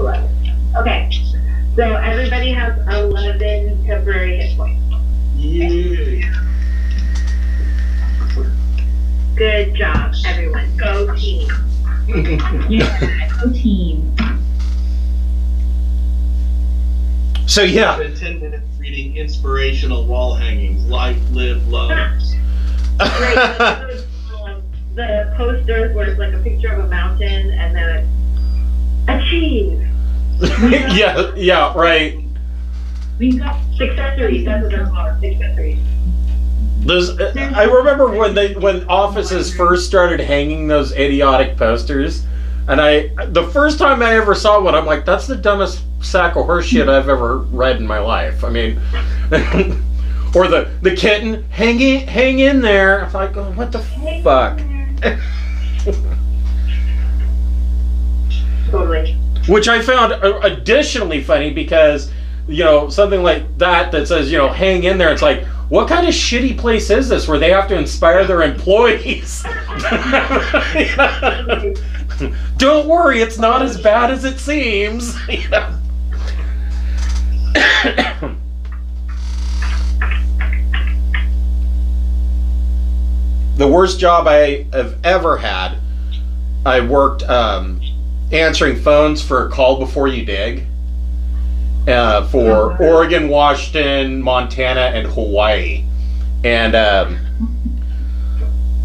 11. Okay. So everybody has 11 temporary hit points. Yeah. Good job, everyone. Go team. Yeah, go team. So yeah, Spend 10 minutes reading inspirational wall hangings. Life, live, love. Right. so, um, the posters where it's like a picture of a mountain and then it's achieve. yeah, yeah, right. We got Successories. That's what called. Successories. Those I remember when they when offices first started hanging those idiotic posters, and I the first time I ever saw one, I'm like, that's the dumbest sack of horse shit I've ever read in my life. I mean, or the the kitten hanging hang in there. I'm like, oh, what the fuck? Totally. Which I found uh, additionally funny because, you know, something like that that says, you know, hang in there. It's like, what kind of shitty place is this where they have to inspire their employees? Don't worry, it's not as bad as it seems. The worst job I have ever had, I worked um, answering phones for Call Before You Dig uh, for Oregon, Washington, Montana, and Hawaii. And um,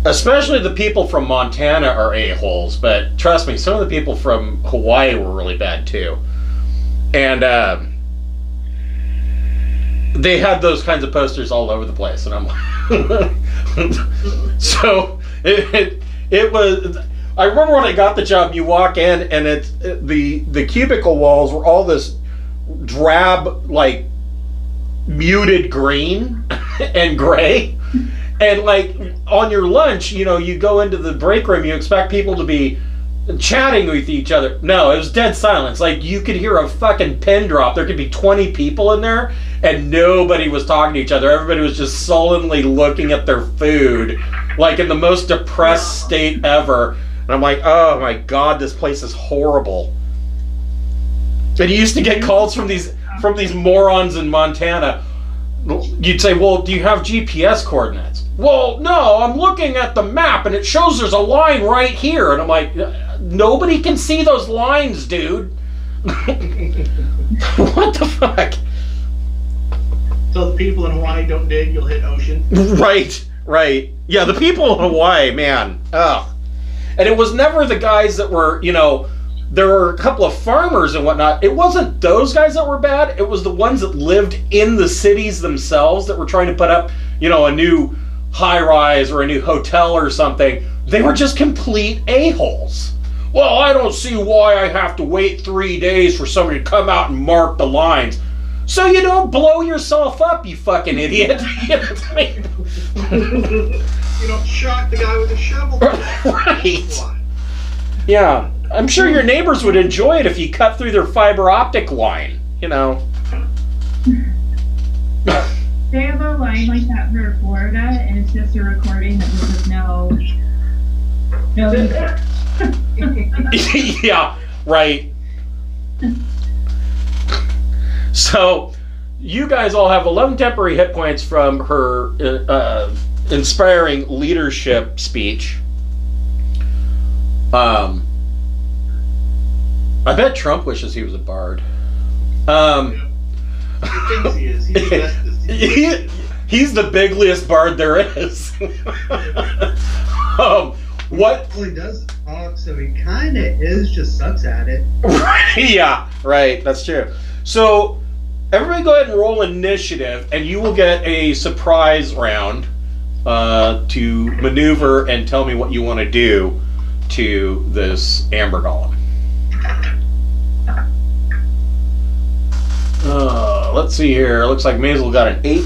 especially the people from Montana are a-holes, but trust me, some of the people from Hawaii were really bad too. And um, they had those kinds of posters all over the place, and I'm like, so it, it, it was. I remember when I got the job, you walk in and it's it, the the cubicle walls were all this drab, like muted green and gray, and like on your lunch, you know, you go into the break room, you expect people to be chatting with each other. No, it was dead silence. Like you could hear a fucking pin drop. There could be 20 people in there and nobody was talking to each other. Everybody was just sullenly looking at their food like in the most depressed state ever. And I'm like, "Oh my god, this place is horrible." And you used to get calls from these from these morons in Montana. You'd say, "Well, do you have GPS coordinates?" Well, no, I'm looking at the map and it shows there's a line right here. And I'm like, nobody can see those lines, dude. what the fuck? So the people in Hawaii don't dig, you'll hit ocean. Right, right. Yeah, the people in Hawaii, man. Ugh. And it was never the guys that were, you know, there were a couple of farmers and whatnot. It wasn't those guys that were bad. It was the ones that lived in the cities themselves that were trying to put up, you know, a new high rise or a new hotel or something. They were just complete a-holes. Well, I don't see why I have to wait three days for somebody to come out and mark the lines. So you don't blow yourself up, you fucking idiot. You don't shock the guy with a shovel. Right. Yeah. I'm sure your neighbors would enjoy it if you cut through their fiber optic line, you know. They have a line like that for Florida, and it's just a recording that there's no. No. yeah, right. So, you guys all have 11 temporary hit points from her uh, uh, inspiring leadership speech. Um, I bet Trump wishes he was a bard. Um, He thinks he is. He's the bestest. he, he's the bigliest bard there is. um, what? Well, he does talk, so he kind of is, just sucks at it. yeah, right. That's true. So, everybody go ahead and roll initiative, and you will get a surprise round uh, to maneuver and tell me what you want to do to this amber golem. Uh, let's see here. Looks like Maisel got an eight.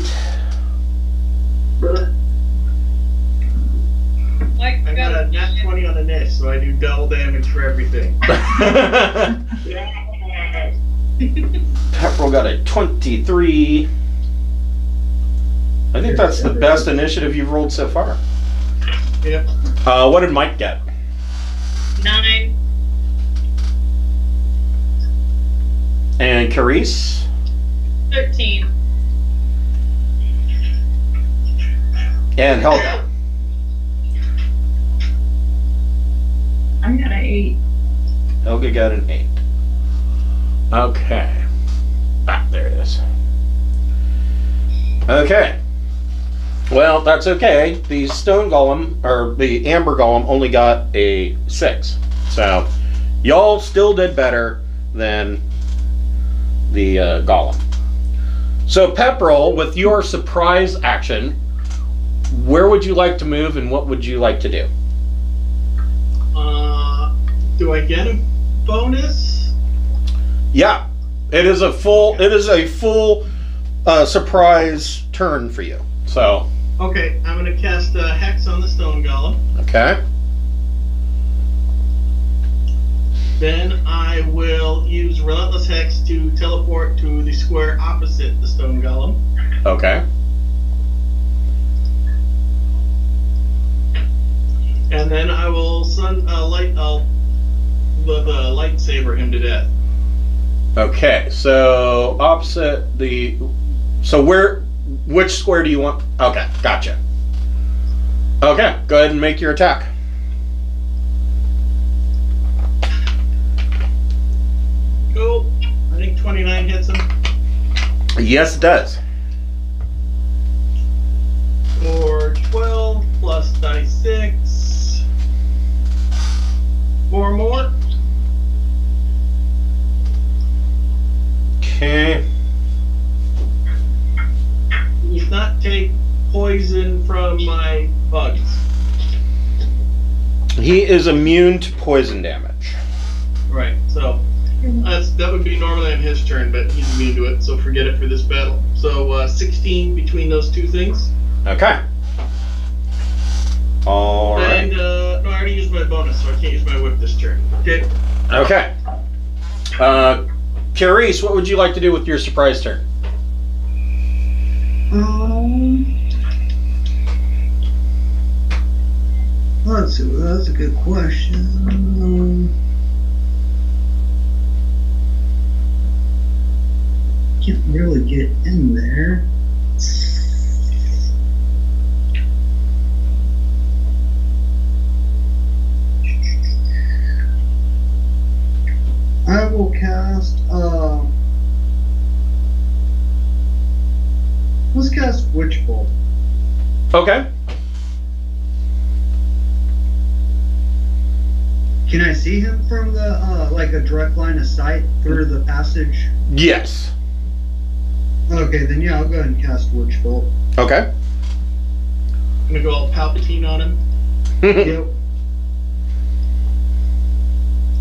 Like, I got a nat 20 on the NIST, so I do double damage for everything. Yes. Pepperell got a 23. I think that's the best initiative you've rolled so far. Yep. Uh, what did Mike get? Nine. And Carice? 13. And Helga? I got an eight. Helga got an eight. Okay. Ah, there it is. Okay. Well, that's okay. The stone golem, or the amber golem, only got a six. So, y'all still did better than the uh, golem. So, Pepperell, with your surprise action, where would you like to move and what would you like to do? Uh, do I get a bonus? Yeah, it is a full. It is a full uh, surprise turn for you. So Okay, I'm gonna cast a hex on the stone golem. okay, Then I will use relentless hex to teleport to the square opposite the stone golem. okay, And then I will sun uh, light I'll the, the lightsaber him to death. okay. So opposite the. So where? Which square do you want? Okay, gotcha. Okay, go ahead and make your attack. Cool. I think 29 hits him. Yes, it does. Or 12 plus die 6. Four more. Okay. He does not take poison from my bugs. He is immune to poison damage. Right. So that's that would be normally on his turn, but he's immune to it, so forget it for this battle. So uh, 16 between those two things. Okay. All right. And uh, no, I already used my bonus, so I can't use my whip this turn. Okay. Okay. Uh, Carice, what would you like to do with your surprise turn? Um. Let's see. That's a good question. Um, can't really get in there. I will cast. Uh, let's cast Witch Bolt. Okay. Can I see him from the uh, like a direct line of sight through the passage? Yes. Okay, then yeah, I'll go ahead and cast Witch Bolt. Okay. I'm gonna go all Palpatine on him. Yep.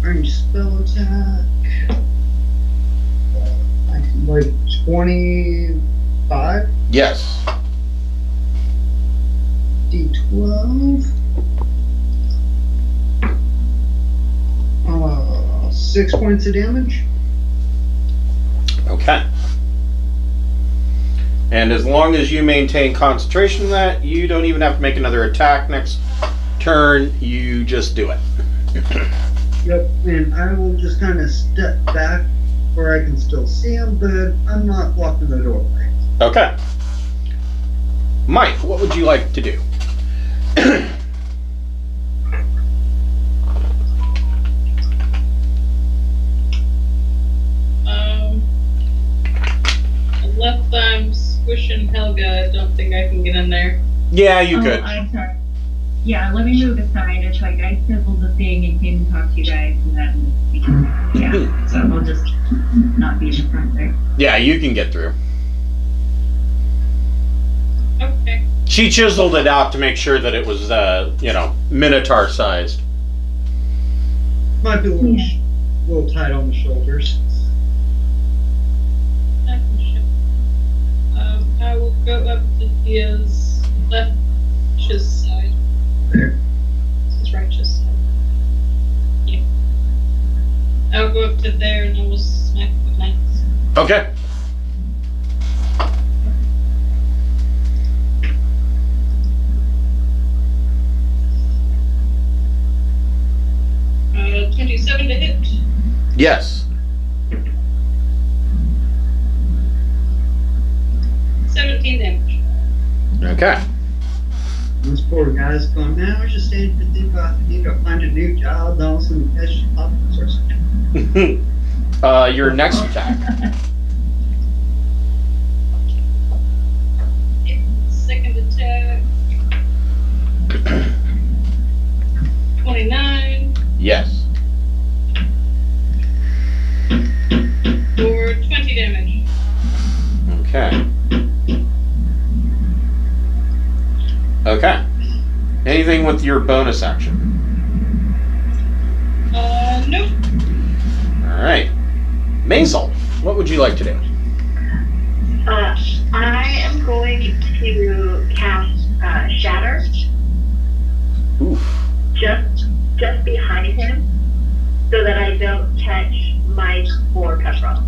Range spell attack. Like twenty-five. yes. D12. Uh, six points of damage. Okay. And as long as you maintain concentration in that, you don't even have to make another attack next turn. You just do it. Yep. And I will just kind of step back where I can still see him, but I'm not blocking the doorway. Okay. Mike, what would you like to do? Um, unless I'm squishing Helga, I don't think I can get in there. Yeah, you oh, could. I'm sorry. Yeah, let me move aside. It's like I sizzled the thing and came to talk to you guys, and then yeah. So we'll just not be in the front there. Yeah, you can get through. Okay. She chiseled it out to make sure that it was, uh, you know, minotaur sized. Might be a little, Yeah. sh- little tight on the shoulders. I can shoot. Um, I will go up to his left his side. There. His righteous side. Yeah. I'll go up to there and I will smack with my Okay. Yes. Seventeen damage. Okay. This poor guys going, man, we're just standing to think about need to find a new job, all of a sudden catch up or something. uh, your next attack. Second attack. 29. Yes. Anything with your bonus action? Uh, nope. All right. Maisel, what would you like to do? Uh, I am going to cast uh, Shatter Oof. just just behind him, so that I don't catch Mike or Pepperell.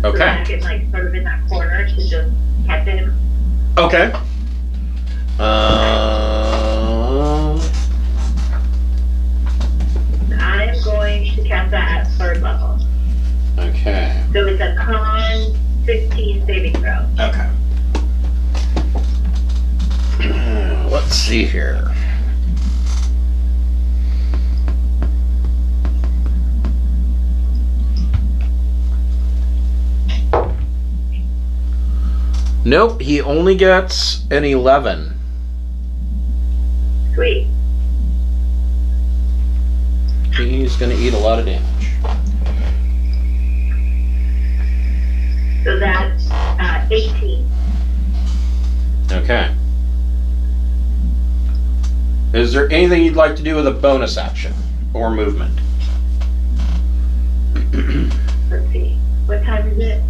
So that I Okay. can like sort of in that corner to just catch him. Okay. Uh, I am going to cast that at third level. okay. So it's a con 16 saving throw. Okay. Let's see here. Nope, he only gets an 11. Sweet. He's going to eat a lot of damage. So that's uh, 18. Okay. Is there anything you'd like to do with a bonus action or movement? Let's see. What time is it?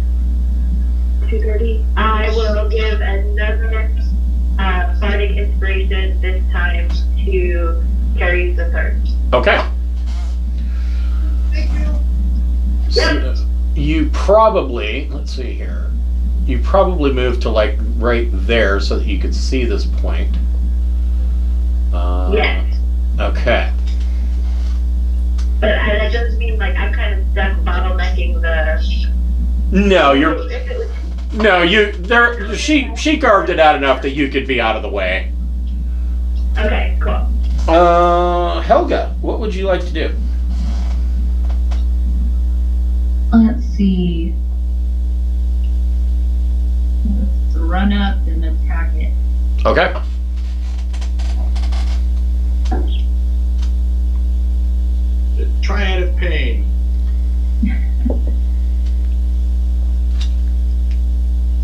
2.30? I will give another uh, bardic inspiration this time to Carrie the third. Okay. Yep. You probably, let's see here. You probably moved to like right there so that you could see this point. Uh, Yes. Okay. But that doesn't mean like I'm kind of stuck bottlenecking the. No, you're If it was- no you there. She she carved it out enough that you could be out of the way. Okay, cool. Uh, Helga, what would you like to do? Let's see. Let's run up and attack it. Okay. The triad of pain.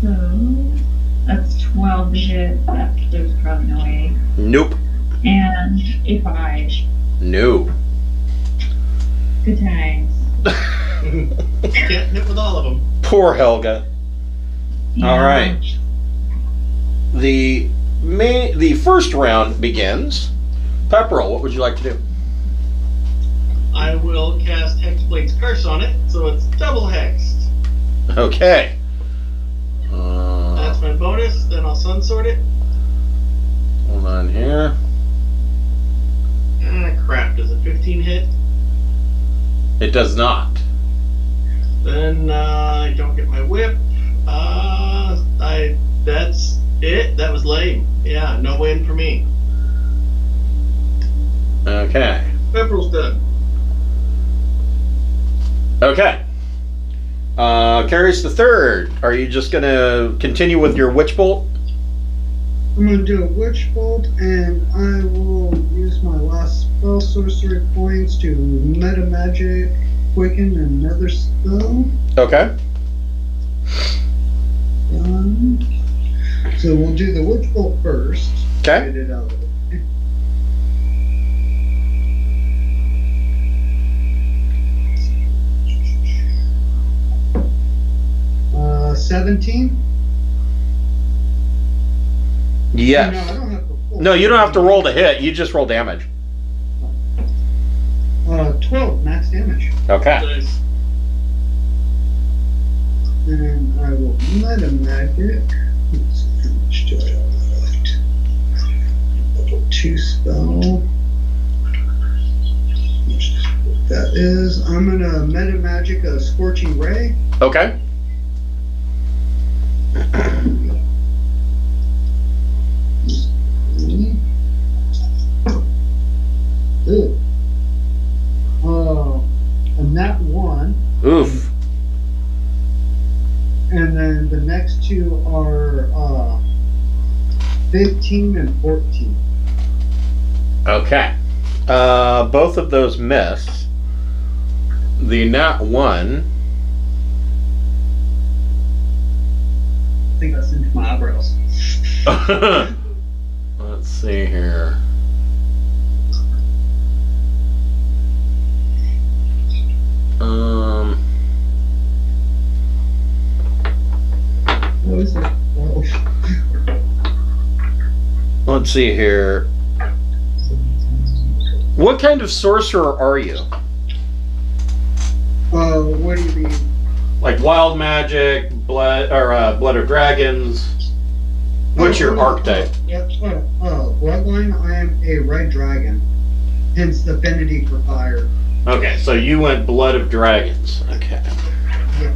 So that's 12 to hit. That, there's probably no way. Nope. And if I No. good times. Can't hit with all of them. Poor Helga. All right. The main, the first round begins. Pepperell, what would you like to do? I will cast Hexblade's Curse on it, so it's double hexed. Okay. My bonus. Then I'll sunsort it. hold on here. Ah, crap. Does a 15 hit? It does not. Then uh, I don't get my whip. Uh, I that's it. That was lame. Yeah, no win for me. Okay. Pepperell's done. Okay. Uh, Carice the third. Are you just gonna continue with your witch bolt? I'm gonna do a witch bolt, and I will use my last spell sorcery points to meta magic quicken another spell. Okay. Done. So we'll do the witch bolt first. Okay. Get it out of the Uh, 17? Yes. No, I don't have to roll. No, you don't have to roll to hit. You just roll damage. Uh, 12 max damage. Okay. Nice. And I will meta magic. Let's see how much do I have left. Level 2 spell. That is, I'm gonna meta magic a scorching ray. Okay. Uh, and that one. Oof. And then the next two are uh, 15 and 14. Okay. Uh, both of those miss. The nat 1 think that's into my eyebrows. Let's see here. Um. What is it? Oh. Let's see here. What kind of sorcerer are you? Uh, what do you mean? Like wild magic, blood, or uh, blood of dragons? What's your Oh, archetype? Yep. Oh, oh, bloodline. I am a red dragon. Hence the affinity for fire. Okay, so you went blood of dragons. Okay. Yep.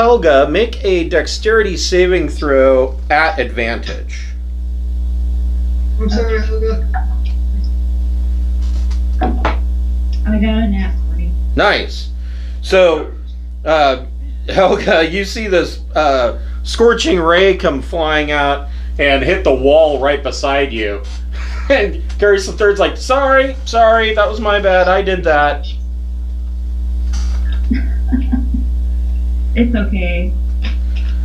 Helga, make a dexterity saving throw at advantage. I'm sorry, Helga. I got a nat 20. Nice. So, uh, Helga, you see this uh, scorching ray come flying out and hit the wall right beside you. And Gary the Third's like, "Sorry, sorry, that was my bad. I did that." It's okay.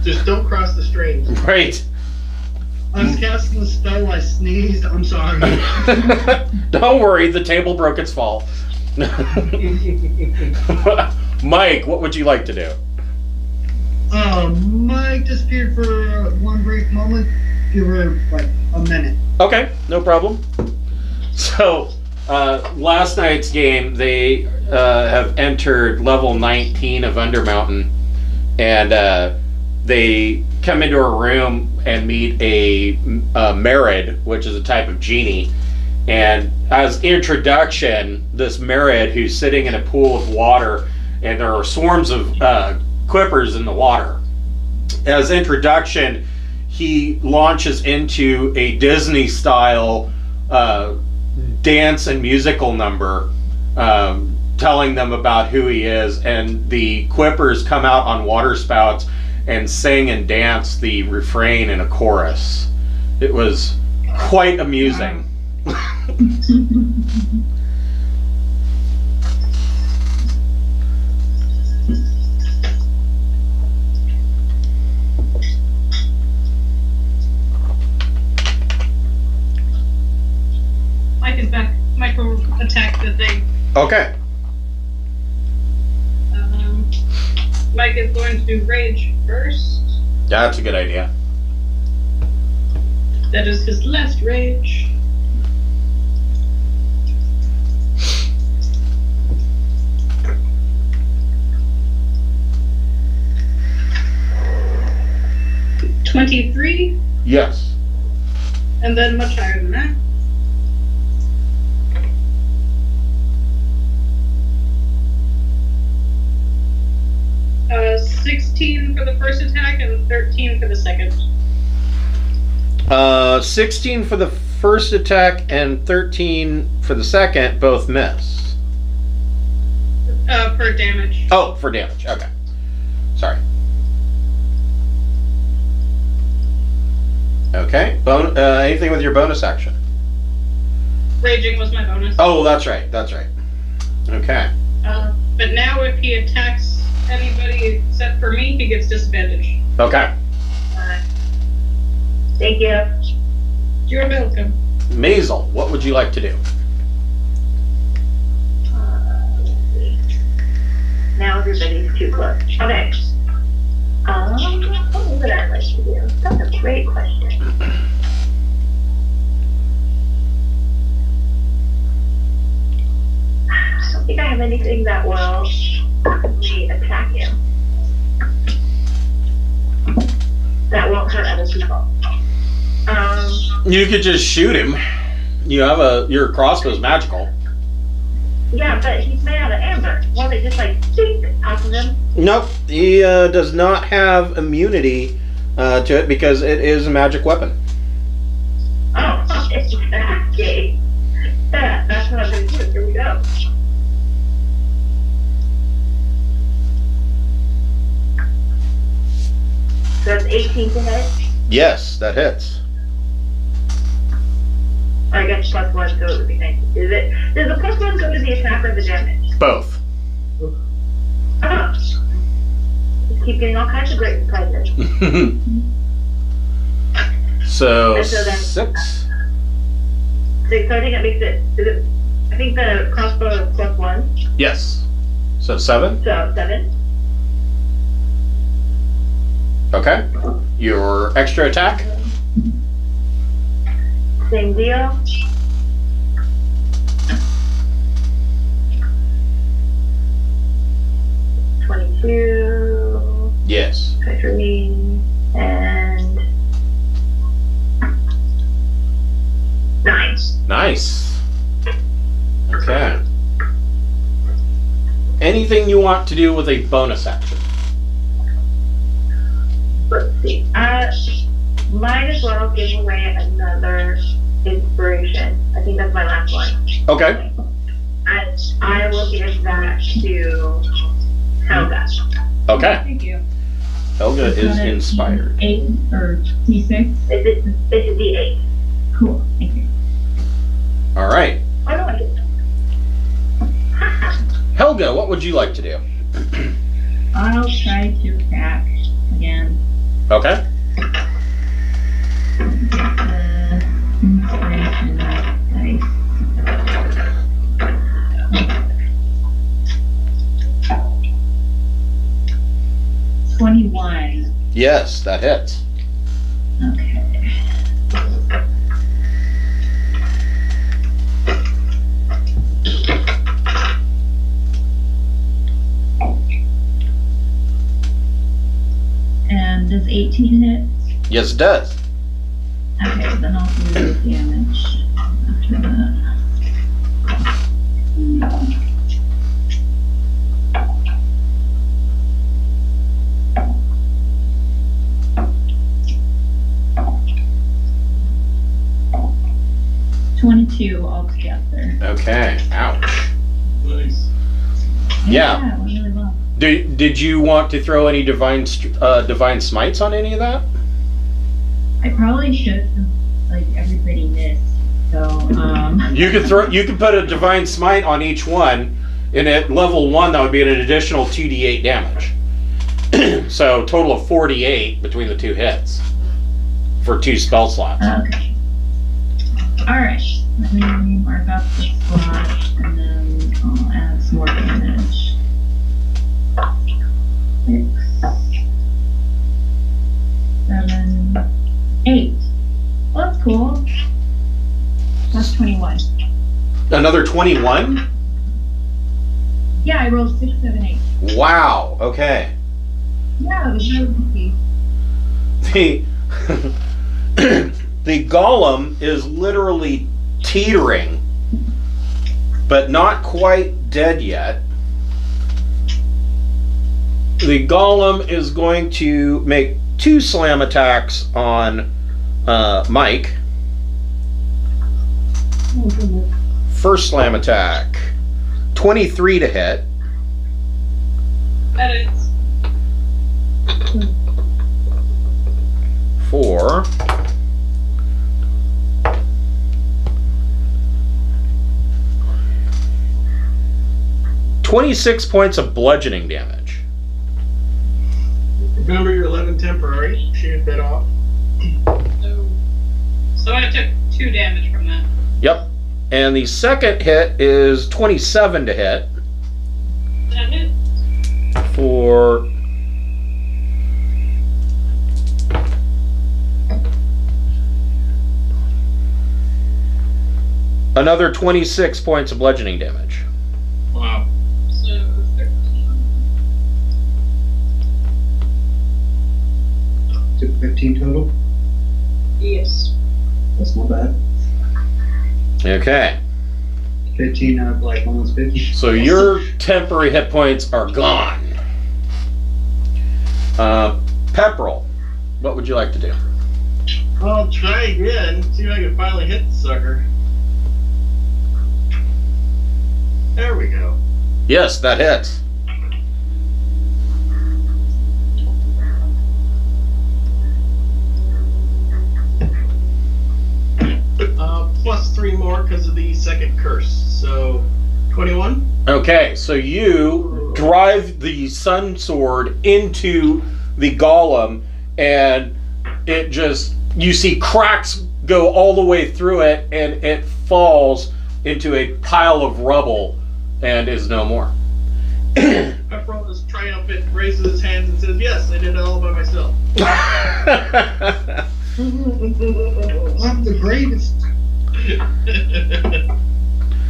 Just don't cross the streams. Right. I was casting the spell. I sneezed. I'm sorry. Don't worry, the table broke its fall. Mike, what would you like to do? uh, Mike disappeared for one brief moment. Give her like a minute. Okay, no problem. So, uh, last night's game, they uh, have entered level 19 of Undermountain, and uh, they come into a room and meet a, a Marid, which is a type of genie. And as introduction, this Marid who's sitting in a pool of water, and there are swarms of uh, quippers in the water. As introduction, he launches into a Disney style uh, dance and musical number, um, telling them about who he is, and the quippers come out on water spouts and sing and dance the refrain in a chorus. It was quite amusing. Mike is back. Will attack the thing. Okay. Mike is going to do rage first. Yeah, that's a good idea. That is his last rage. Twenty-three, Yes. and then much higher than that. Uh, sixteen for the first attack and thirteen for the second. Uh, 16 for the first attack and 13 for the second, both miss. Uh, for damage. Oh, for damage. Okay. Sorry. Okay. Bon- uh, anything with your bonus action? Raging was my bonus. Oh, that's right. That's right. Okay. Uh, but now if he attacks anybody except for me, he gets disadvantage. Okay. Uh, Thank you. You're welcome. Maisel, what would you like to do? Uh, let's see. Now everybody's too close. Okay. Um, what would I like to do? That's a great question. I don't think I have anything that will actually attack him. That won't hurt other people. Um, You could just shoot him. You have a your crossbow's magical. yeah, but he's made out of amber. Won't it just like dink off of him? Nope, he uh, does not have immunity uh, to it because it is a magic weapon. Oh, exactly. Yeah, that's what I'm gonna do. Here we go. So that's 18 to hit. Yes, that hits. I guess plus one, so it would be 19. Is it? Does the plus one go to the attack or the damage? Both. Oh. Just keep getting all kinds of great surprises. so so then- six. So, so I think that makes it. Is it? I think the crossbow is plus one, Yes. So seven. so seven. Okay. Your extra attack. Same deal. Twenty-two, Yes. twenty-three, and nine. Nice. Okay. Anything you want to do with a bonus action? Let's see. Uh, might as well give away another inspiration. I think that's my last one. Okay. I, I will give that to Helga. Okay. Thank you. Helga is Got it. inspired. Eight or D6. It's a, it's a D8. Cool. Thank you. All right. Oh, no, I didn't. Helga, what would you like to do? I'll try to attack again. Okay. Twenty-one. Yes, that hits. Okay. And does 18 hit? Yes, it does. Okay, then I'll do the damage after that. Twenty-two altogether. Okay. Ouch. Nice. Yeah. it went really well. Did, did you want to throw any divine uh, divine smites on any of that? I probably should, like everybody missed. So, um, You could throw. You could put a divine smite on each one, and at level one, that would be an additional two d8 damage. so total of forty-eight between the two hits for two spell slots. okay. All right. Let me mark up the slot, and then I'll add some more damage. Six, seven, eight. Well, that's cool. That's twenty-one. Another twenty-one. Yeah, I rolled six, seven, eight. Wow. Okay. Yeah, it was really easy. the the golem is literally teetering but not quite dead yet the golem is going to make two slam attacks on uh, mike first slam attack 23 to hit That is. four Twenty-six points of bludgeoning damage. Remember your 11 temporary. She Shoot that off. So, so I took two damage from that. Yep. And the second hit is twenty-seven to hit That hit. for another twenty-six points of bludgeoning damage. Wow. So 13. Took 15 total. Yes. That's not bad. Okay. 15 out of like almost 50. So your temporary hit points are gone. Uh, Pepperell, what would you like to do? I'll try again. See if I can finally hit the sucker. There we go. Yes, that hits. Uh, plus three more because of the second curse. So, 21? Okay, so you drive the sun sword into the golem, and it just you see cracks go all the way through it, and it falls into a pile of rubble and is no more. Pepperell is triumphant, raises his hands, and says, Yes, I did it all by myself. I'm the greatest.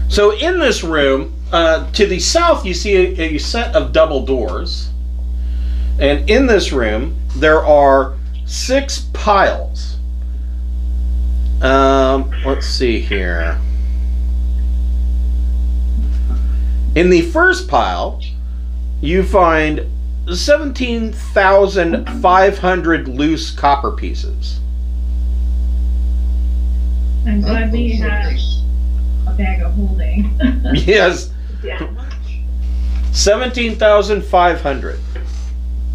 So in this room, uh, to the south, you see a, a set of double doors, and in this room there are six piles. Um, let's see here. In the first pile, you find seventeen thousand five hundred loose copper pieces. I'm glad we have a bag of holding. Yes, Yeah. seventeen thousand five hundred.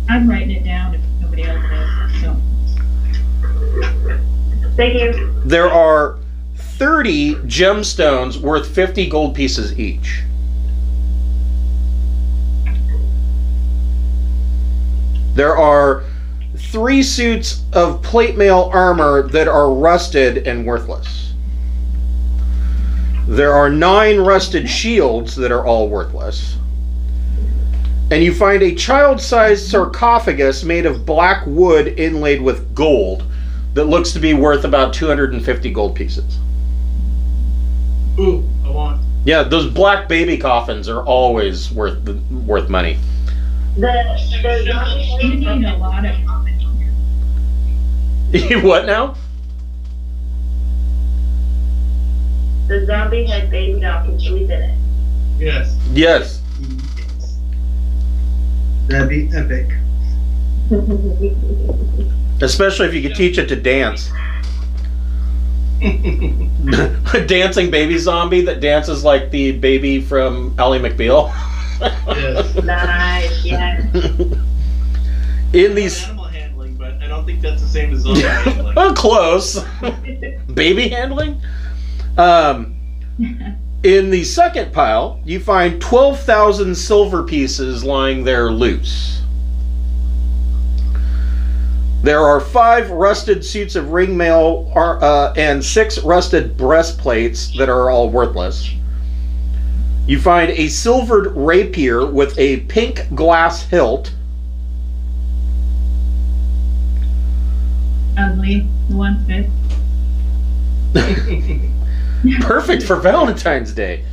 I'm writing it down if nobody else is. So Thank you. There are 30 gemstones worth 50 gold pieces each. There are three suits of plate mail armor that are rusted and worthless. There are nine rusted shields that are all worthless. And you find a child sized sarcophagus made of black wood inlaid with gold that looks to be worth about 250 gold pieces. Ooh, I want. Yeah, those black baby coffins are always worth worth money. The, the you need a lot of what now? the zombie had baby doll can sleep in it. Yes. Yes. That'd be epic. Especially if you could teach it to dance. A dancing baby zombie that dances like the baby from Ally McBeal. yes. nice, yeah. In these don't think that's the same as zombie handling. oh, close. baby handling. Um, in the second pile, you find 12,000 silver pieces lying there loose. There are five rusted suits of ring mail uh, and six rusted breastplates that are all worthless. You find a silvered rapier with a pink glass hilt. Ugly. The one fit. Perfect for Valentine's Day.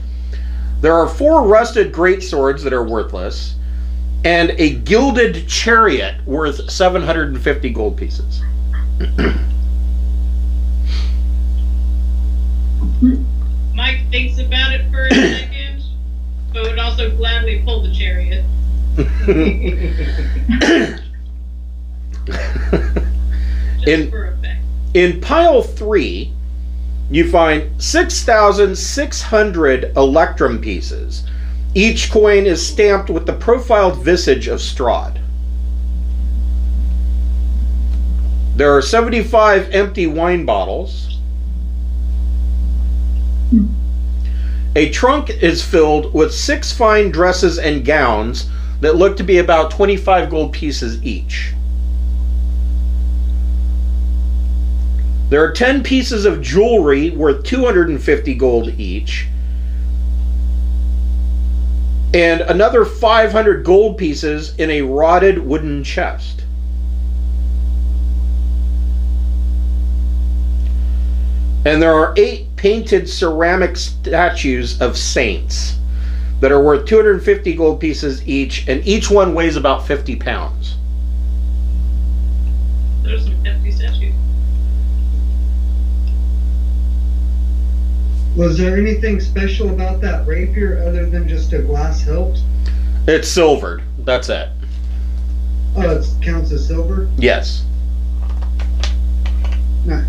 There are four rusted great swords that are worthless, and a gilded chariot worth 750 gold pieces. Mike thinks about it for a second, but would also gladly pull the chariot. In- In pile three, you find 6,600 electrum pieces. Each coin is stamped with the profiled visage of Strahd. There are 75 empty wine bottles. A trunk is filled with six fine dresses and gowns that look to be about 25 gold pieces each. There are 10 pieces of jewelry worth 250 gold each. And another 500 gold pieces in a rotted wooden chest. And there are eight painted ceramic statues of saints that are worth 250 gold pieces each, and each one weighs about 50 pounds. There's some hefty statues. Was there anything special about that rapier other than just a glass hilt? It's silvered. That's it. Oh, it counts as silver? Yes. No.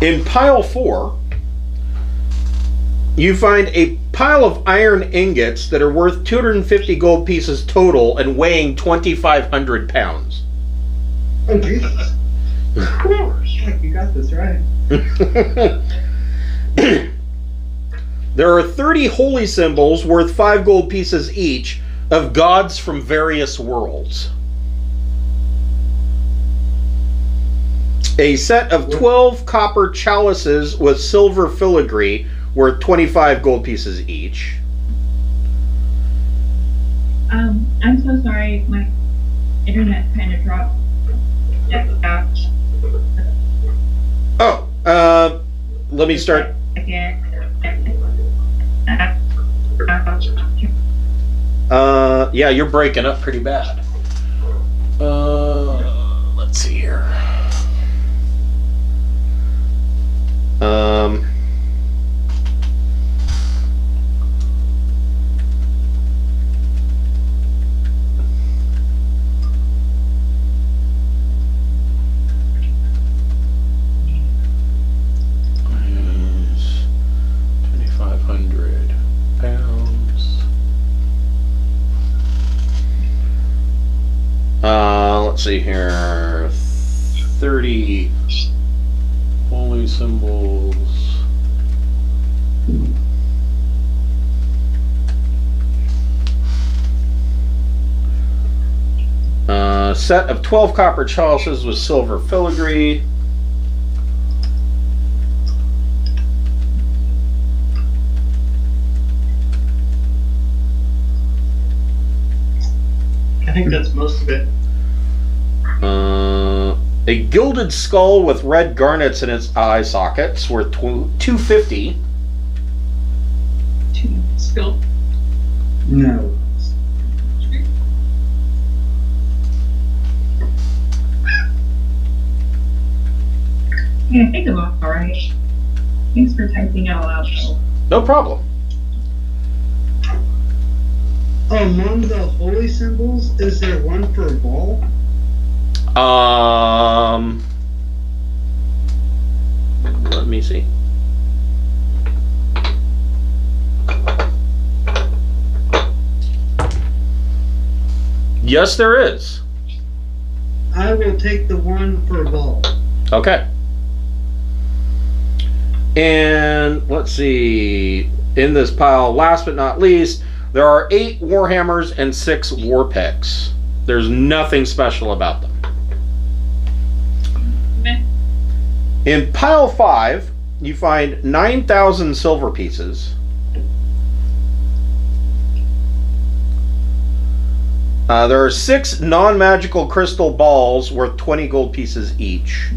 In pile four, you find a pile of iron ingots that are worth 250 gold pieces total and weighing 2,500 pounds. Oh, Jesus. You got this right. there are 30 holy symbols worth 5 gold pieces each of gods from various worlds. A set of 12 copper chalices with silver filigree worth 25 gold pieces each. Um, I'm so sorry, my internet kind of dropped. Yeah, Oh, uh, let me start. Uh, yeah, you're breaking up pretty bad. Uh, let's see here. Um. Twenty-five hundred pounds. Uh, let's see here. 30 holy symbols. Uh, set of 12 copper chalices with silver filigree. Think that's most of it. Uh, a gilded skull with red garnets in its eye sockets worth tw- 250. Spill. No. Yeah, I think I'm all right. Thanks for typing out loud. though. No problem. Among the holy symbols, is there one for a Bhaal? Um, let me see. Yes, there is. I will take the one for a Bhaal. Okay. And let's see. In this pile, last but not least, there are eight warhammers and six war picks. There's nothing special about them. In pile five, you find 9,000 silver pieces. Uh, there are six non magical crystal balls worth 20 gold pieces each.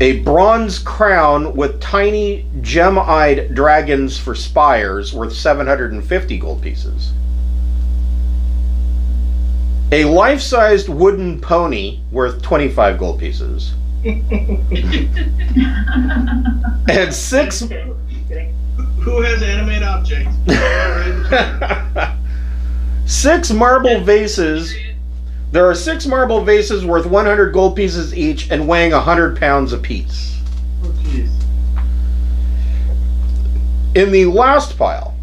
A bronze crown with tiny gem eyed dragons for spires worth 750 gold pieces. A life sized wooden pony worth 25 gold pieces. And six. Who has animate objects? six marble vases. There are six marble vases worth 100 gold pieces each and weighing 100 pounds apiece. oh. In the last pile,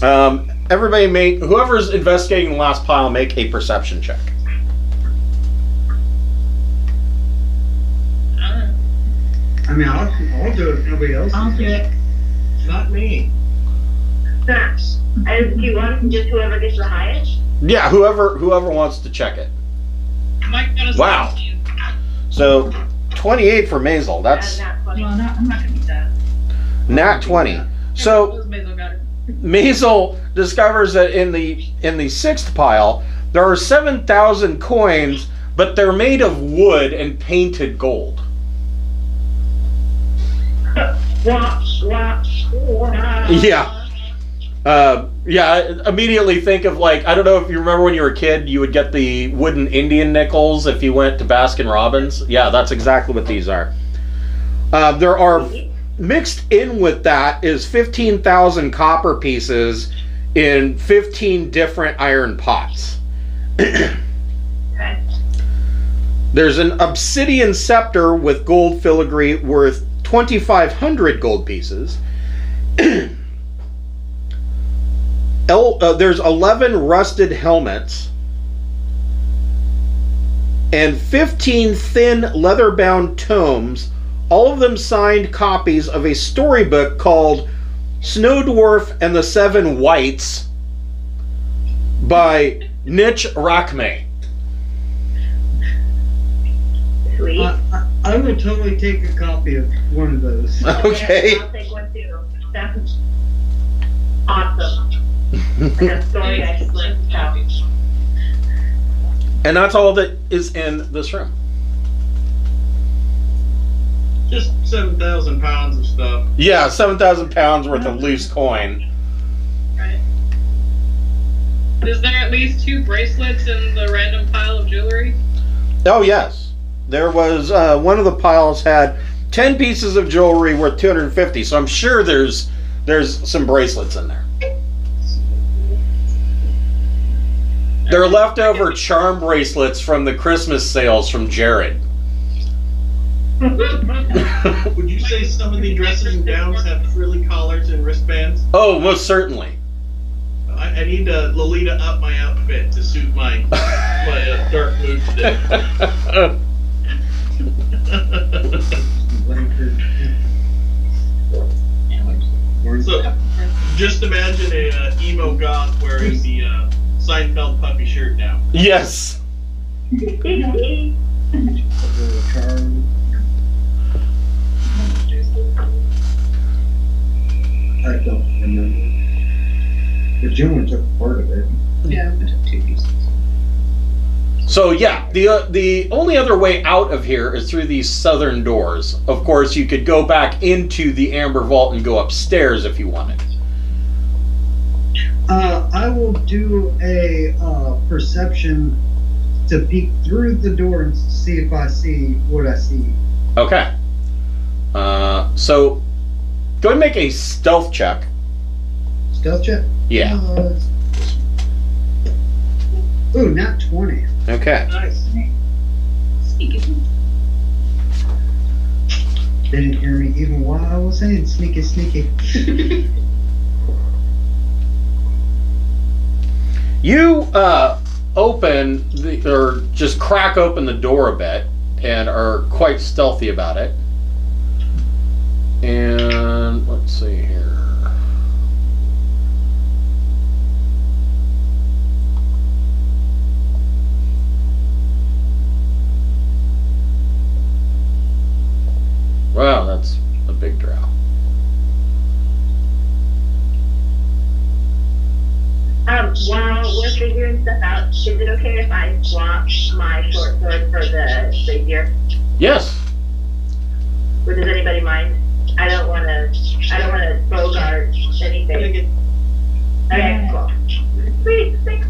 um, everybody make whoever's investigating the last pile make a perception check. I mean, I'll, I'll do it nobody else. I'll do it. Not me. As, do you want just whoever gets the highest? Yeah, whoever whoever wants to check it. Mike got Wow. off. So, 28 for Maisel. That's Uh, not funny. Well, not, I'm not gonna do that. nat 20. So. Those Maisel got it. Maisel discovers that in the in the sixth pile there are seven thousand coins, but they're made of wood and painted gold. Yeah. Uh, yeah, immediately think of like I don't know if you remember when you were a kid, you would get the wooden Indian nickels if you went to Baskin Robbins. Yeah, that's exactly what these are. Uh, there are mixed in with that is 15,000 copper pieces in 15 different iron pots. There's an obsidian scepter with gold filigree worth 2,500 gold pieces. El, uh, there's 11 rusted helmets and 15 thin leather bound tomes, all of them signed copies of a storybook called Snow Dwarf and the Seven Whites by Nitch Rakme. Sweet. I, I, I will totally take a copy of one of those. Okay. I'll take one too. That's awesome. Like a story I should learn to tell. And that's all that is in this room. Just seven thousand pounds of stuff. Yeah, 7,000 pounds worth of loose coin. Right. Is there at least two bracelets in the random pile of jewelry? Oh, yes. There was uh, one of the piles had 10 pieces of jewelry worth 250, so I'm sure there's there's some bracelets in there. They're leftover charm bracelets from the Christmas sales from Jared. Would you say some of the dresses and gowns have frilly collars and wristbands? Oh, most certainly. I, I need to Lolita up my outfit to suit my my uh, dark mood today. So- Just imagine a uh, emo goth wearing the uh, Seinfeld puppy shirt now. yes. I don't remember. The gentleman took part of it. Yeah, I took two pieces. So yeah, the uh, the only other way out of here is through these southern doors. Of course, you could go back into the Amber Vault and go upstairs if you wanted. Uh, I will do a uh, perception to peek through the door and see if I see what I see. Okay. Uh, so go ahead and make a stealth check. Stealth check? Yeah. Uh, ooh, not 20. Okay. Nice. Sneaky. Didn't hear me even while I was saying sneaky, sneaky. You uh, open the, or just crack open the door a bit and are quite stealthy about it. And let's see here. Wow, that's a big drow. Um, while we're figuring stuff out, is it okay if I swap my short sword for the rapier? Yes. Or does anybody mind? I don't wanna, I don't wanna bogart anything. Okay, cool. Sweet, thanks.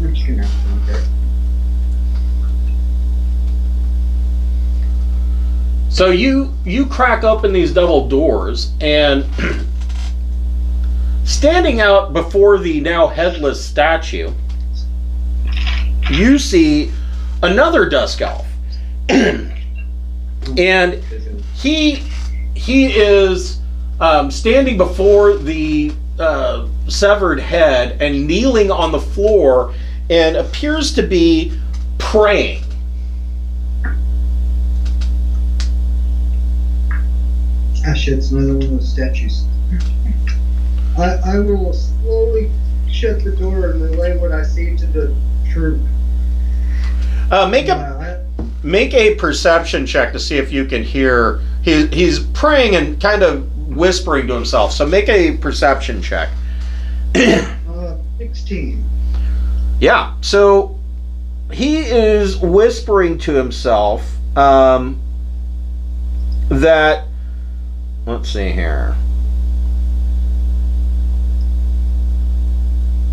I'm just gonna have. So you you crack open these double doors and standing out before the now headless statue, you see another dusk elf. and he he is um, standing before the uh, severed head and kneeling on the floor and appears to be praying. Ah, it's another one of those statues. I, I will slowly shut the door and relay what I see to the troop. Uh, make a make a perception check to see if you can hear. He, he's praying and kind of whispering to himself. So make a perception check. Uh, 16. Yeah. So he is whispering to himself um, that. Let's see here.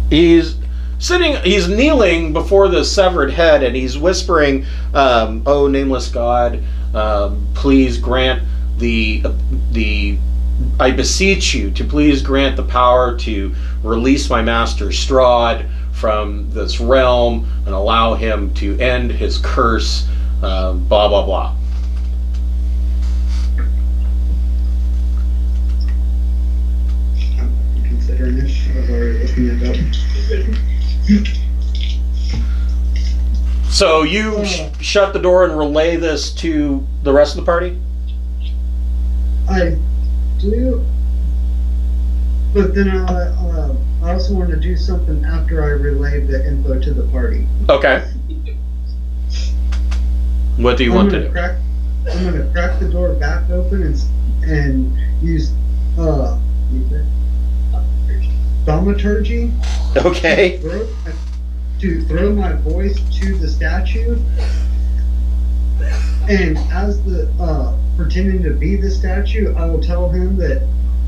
He's sitting. He's kneeling before the severed head, and he's whispering, um, "Oh, nameless God, um, please grant the the I beseech you to please grant the power to release my master Strahd from this realm and allow him to end his curse. Uh, blah blah blah. Considering it. I've already looking it up. So you sh- shut the door and relay this to the rest of the party. I do, but then I, uh, I also want to do something after I relay the info to the party. Okay. What do you I'm want to do? Crack, I'm gonna crack the door back open and and use uh thaumaturgy Okay. throw, to throw my voice to the statue. And as the uh, pretending to be the statue, I will tell him that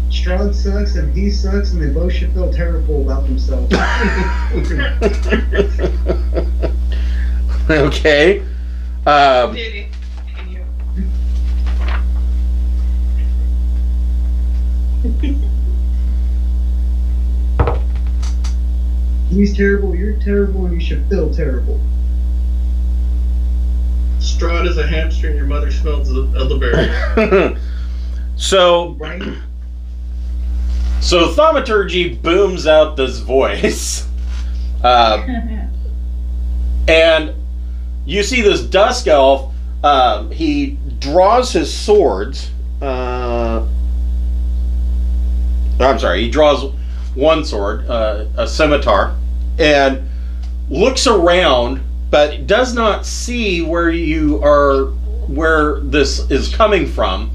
Strahd sucks and he sucks, and they both should feel terrible about themselves. okay. Um, Did it. And you- He's terrible, you're terrible, and you should feel terrible. Strahd is a hamster and your mother smells of elderberry. so Right? so thaumaturgy booms out this voice. Uh, and you see this dusk elf. Um, he draws his swords. Uh, I'm sorry. He draws one sword, uh, a scimitar, and looks around, but does not see where you are, where this is coming from,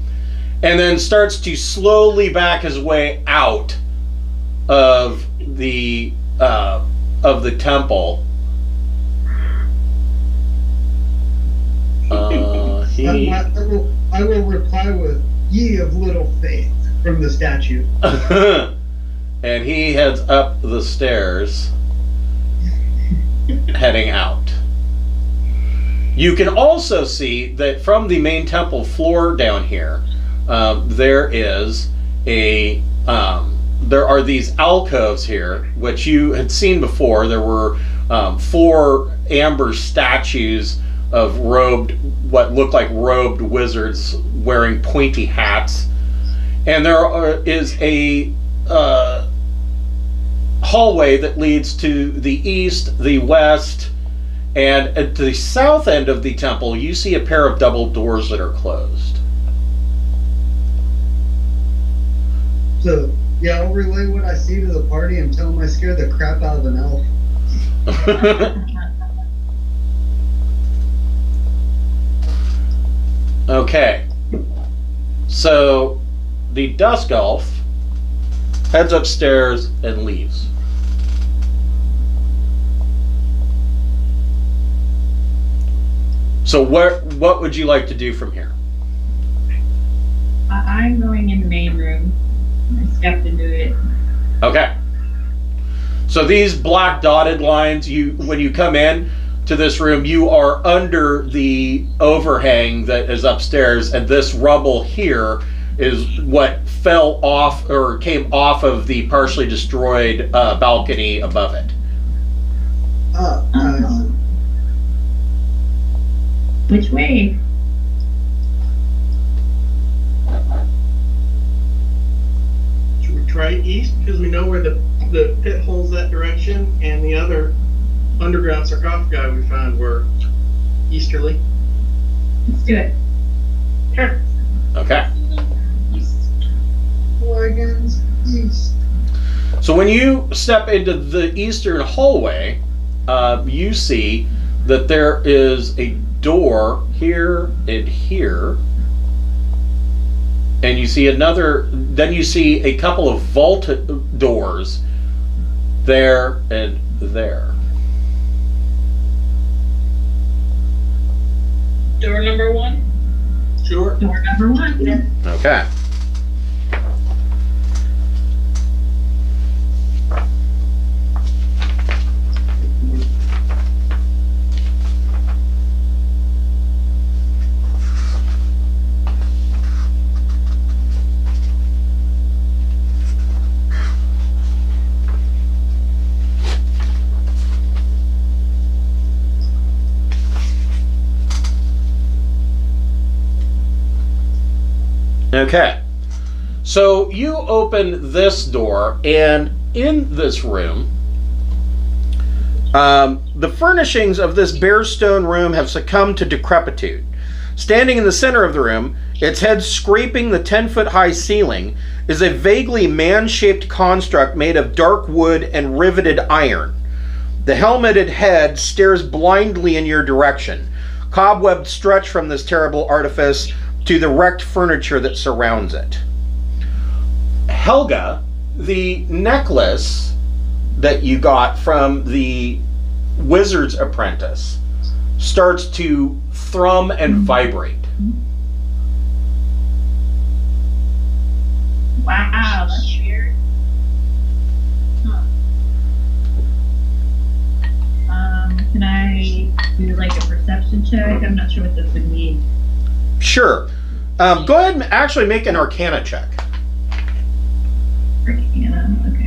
and then starts to slowly back his way out of the uh, of the temple. Uh, he I, will, I will reply with, Ye of little faith, from the statue. and he heads up the stairs, heading out. You can also see that from the main temple floor down here, um, there is a um, there are these alcoves here, which you had seen before. There were um, four amber statues of robed, what looked like robed wizards wearing pointy hats, and there are, is a uh, hallway that leads to the east, the west, and at the south end of the temple, you see a pair of double doors that are closed. So, yeah, I'll relay what I see to the party and tell them I scared the crap out of an elf. okay. So the dusk elf heads upstairs and leaves. So where what would you like to do from here? I- I'm going in the main room. I stepped into it. Okay. So these black dotted lines, you when you come in to this room, you are under the overhang that is upstairs, and this rubble here is what fell off or came off of the partially destroyed uh, balcony above it. Uh-huh. Which way? Should we try east because we know where the the pit holes that direction, and the other underground sarcophagi we found were easterly. Let's do it. Sure. Okay. wagons east. So when you step into the eastern hallway, uh, you see that there is a door here and here. And you see another, then you see a couple of vault doors there and there. Door number one. Sure. Door number one. Okay. Okay. So you open this door, and in this room, um, the furnishings of this bare stone room have succumbed to decrepitude. Standing in the center of the room, its head scraping the 10 foot high ceiling, is a vaguely man shaped construct made of dark wood and riveted iron. The helmeted head stares blindly in your direction. Cobwebs stretch from this terrible artifice to the wrecked furniture that surrounds it. Helga, the necklace that you got from the wizard's apprentice starts to thrum and vibrate. Wow, that's weird. Huh. Um, can I do like a perception check? I'm not sure what this would mean. Sure. Um, go ahead and actually make an arcana check. Arcana, okay.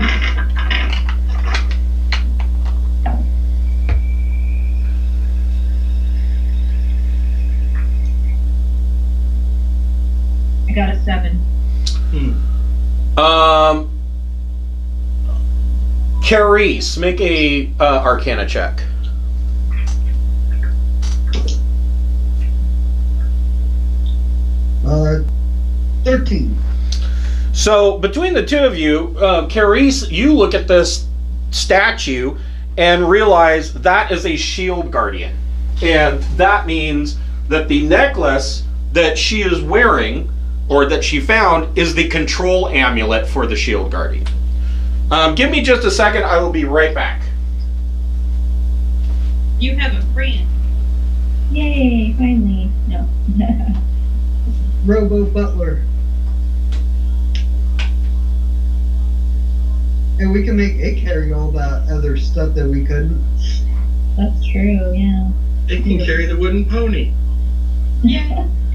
I got a seven. Hmm. Um, Carice, make a uh, arcana check. Uh, 13. So between the two of you, uh, Carice, you look at this statue and realize that is a shield guardian, and that means that the necklace that she is wearing or that she found is the control amulet for the shield guardian. Um, give me just a second. I will be right back. You have a friend. Yay, finally. No. Robo Butler. And we can make it carry all that other stuff that we couldn't. That's true, yeah. It can carry the wooden pony. Yeah.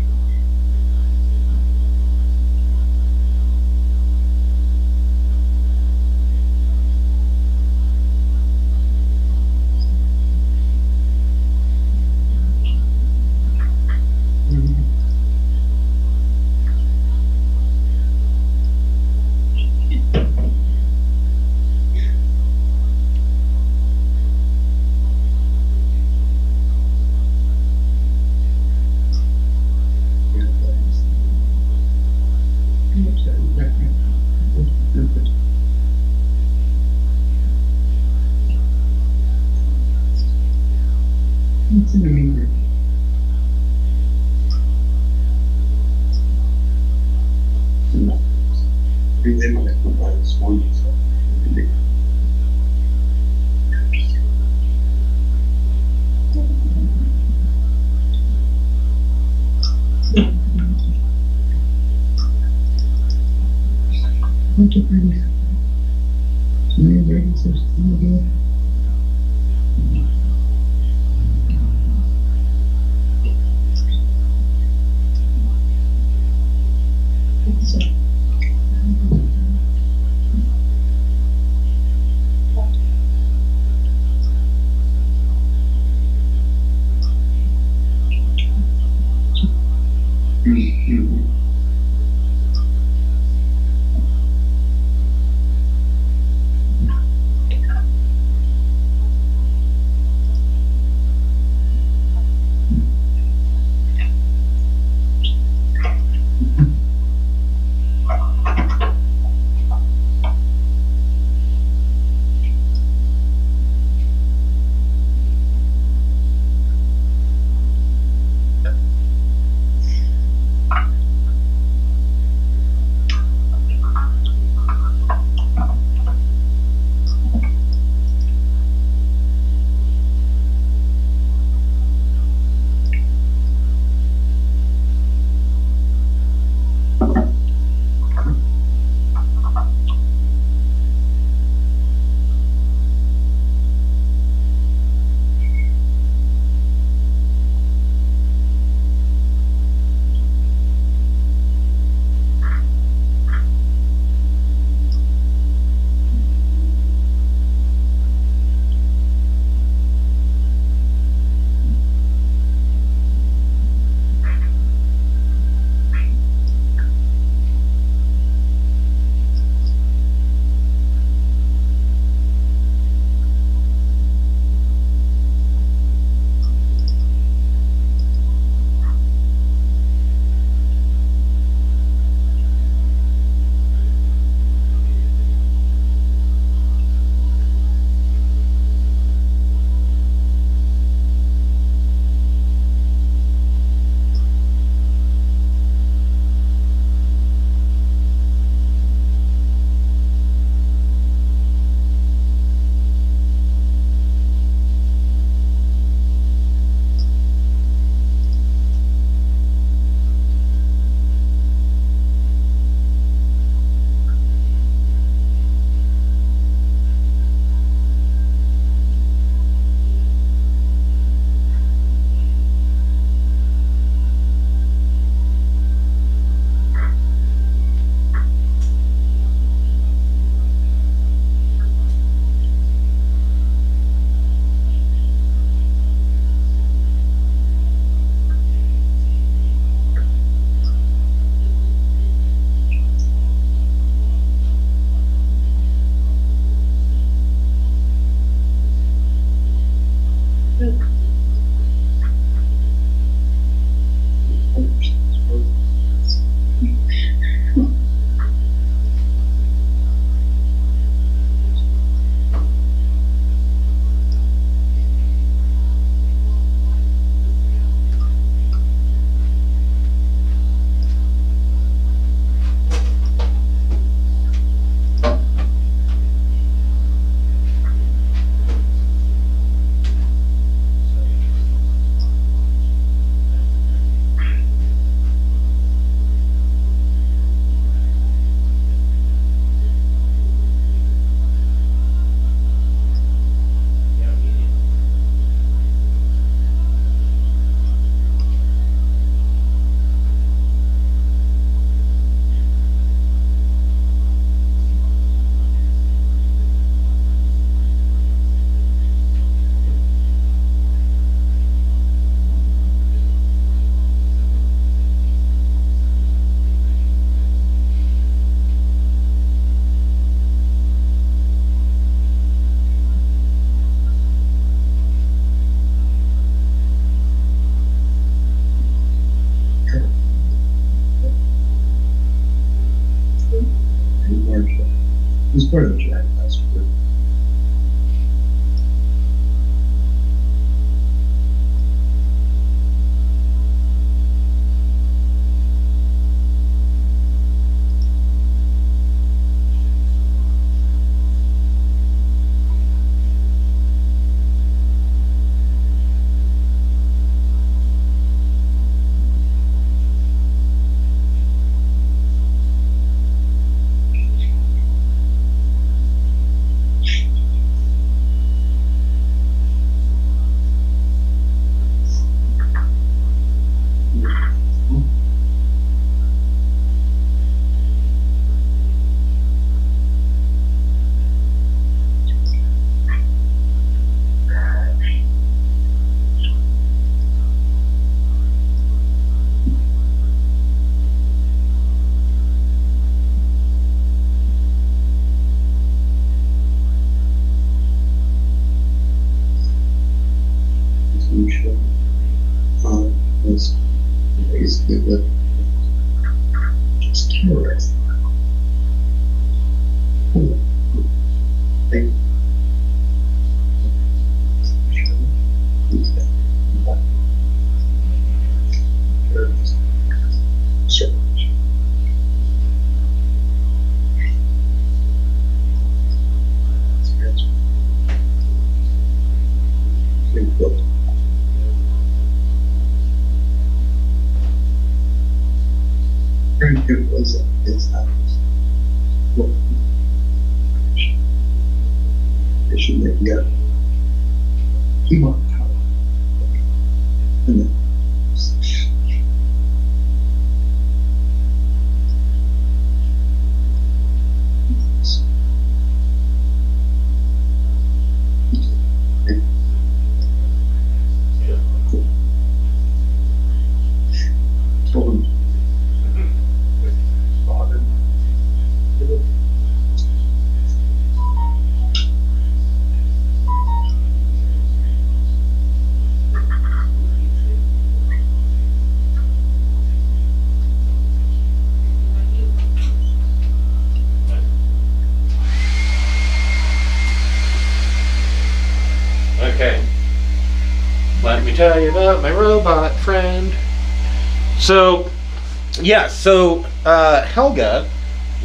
so uh, Helga,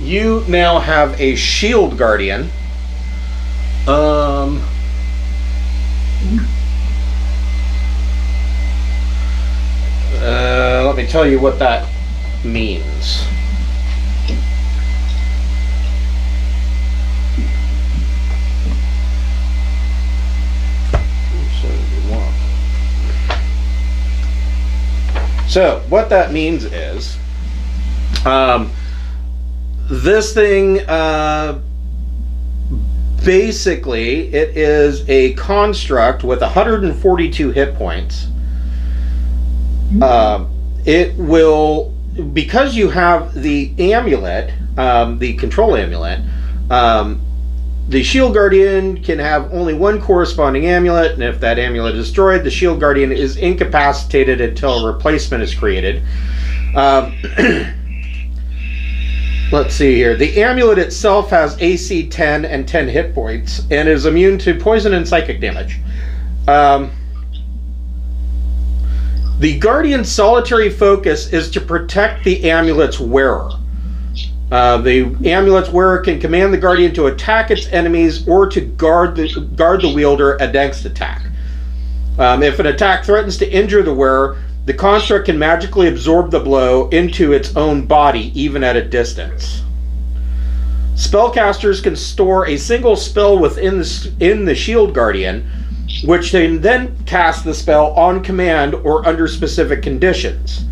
you now have a shield guardian. Um. Uh, let me tell you what that means. So, what that means is, um, this thing, uh, basically, it is a construct with 142 hit points. Um, it will, because you have the amulet, um, the control amulet, um, the shield guardian can have only one corresponding amulet, and if that amulet is destroyed, the shield guardian is incapacitated until a replacement is created. Um, let's see here. The amulet itself has AC 10 and 10 hit points, and is immune to poison and psychic damage. Um, the guardian's solitary focus is to protect the amulet's wearer. Uh, the amulet's wearer can command the guardian to attack its enemies or to guard the guard the wielder against attack. Um, if an attack threatens to injure the wearer, the construct can magically absorb the blow into its own body, even at a distance. Spellcasters can store a single spell within the, in the shield guardian, which can then cast the spell on command or under specific conditions.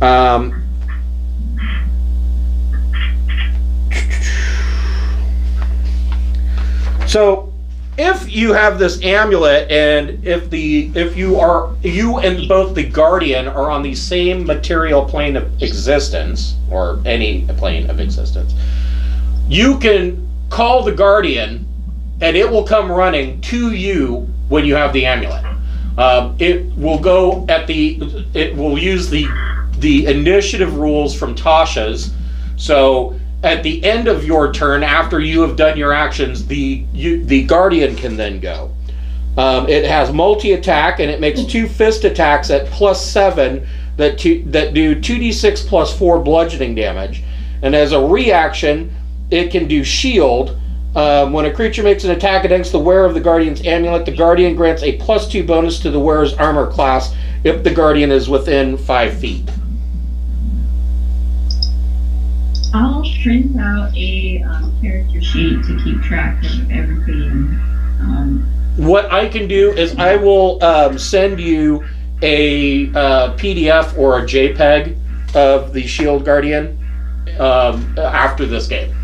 Um, So, if you have this amulet, and if the if you are you and both the guardian are on the same material plane of existence, or any plane of existence, you can call the guardian, and it will come running to you when you have the amulet. Um, it will go at the it will use the the initiative rules from Tasha's. So at the end of your turn, after you have done your actions, the you, the guardian can then go. Um, it has multi attack and it makes two fist attacks at plus seven that that do two d six plus four bludgeoning damage, and as a reaction, it can do shield. Um, when a creature makes an attack against the wearer of the guardian's amulet, the guardian grants a plus two bonus to the wearer's armor class if the guardian is within five feet. I'll print out a um, character sheet to keep track of everything. Um, What I can do is I will um, send you a uh, PDF or a JPEG of the Shield Guardian um, after this game.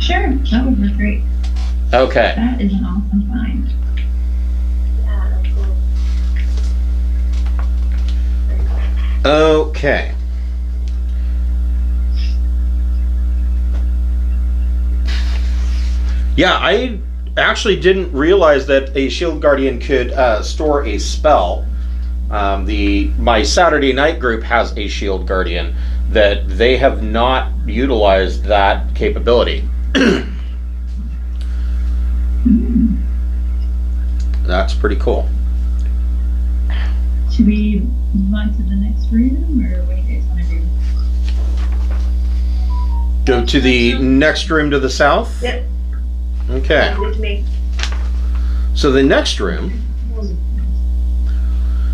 sure, that would be great. Okay. That is an awesome find. Yeah, that's cool. Cool. Okay. Yeah, I actually didn't realize that a Shield Guardian could uh, store a spell. Um, the my Saturday night group has a Shield Guardian that they have not utilized that capability. That's pretty cool. Should we move on to the next room, or what do you guys want to do? Go to the next room to the south. Yep. Okay. To me. So the next room,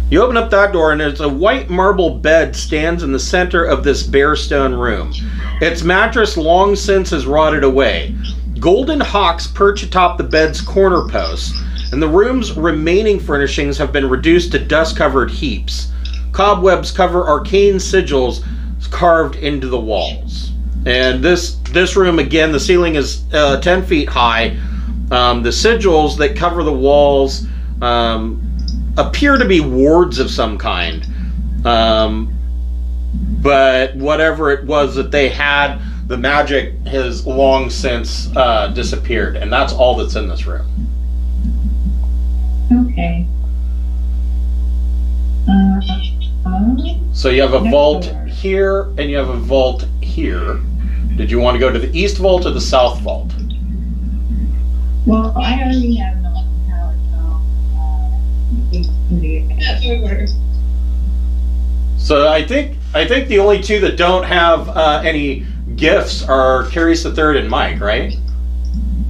you open up that door and there's a white marble bed stands in the center of this bare stone room. Its mattress long since has rotted away. Golden hawks perch atop the bed's corner posts, and the room's remaining furnishings have been reduced to dust-covered heaps. Cobwebs cover arcane sigils carved into the walls. And this this room again, the ceiling is uh, ten feet high. Um, the sigils that cover the walls um, appear to be wards of some kind. Um, but whatever it was that they had, the magic has long since uh, disappeared, and that's all that's in this room. Okay. Uh, So you have a vault here, and you have a vault here. Did you want to go to the east vault or the south vault? well, I already have an electric power, so uh, we can do it. That's over. So I think I think the only two that don't have uh, any gifts are Carice the Third and Mike, right?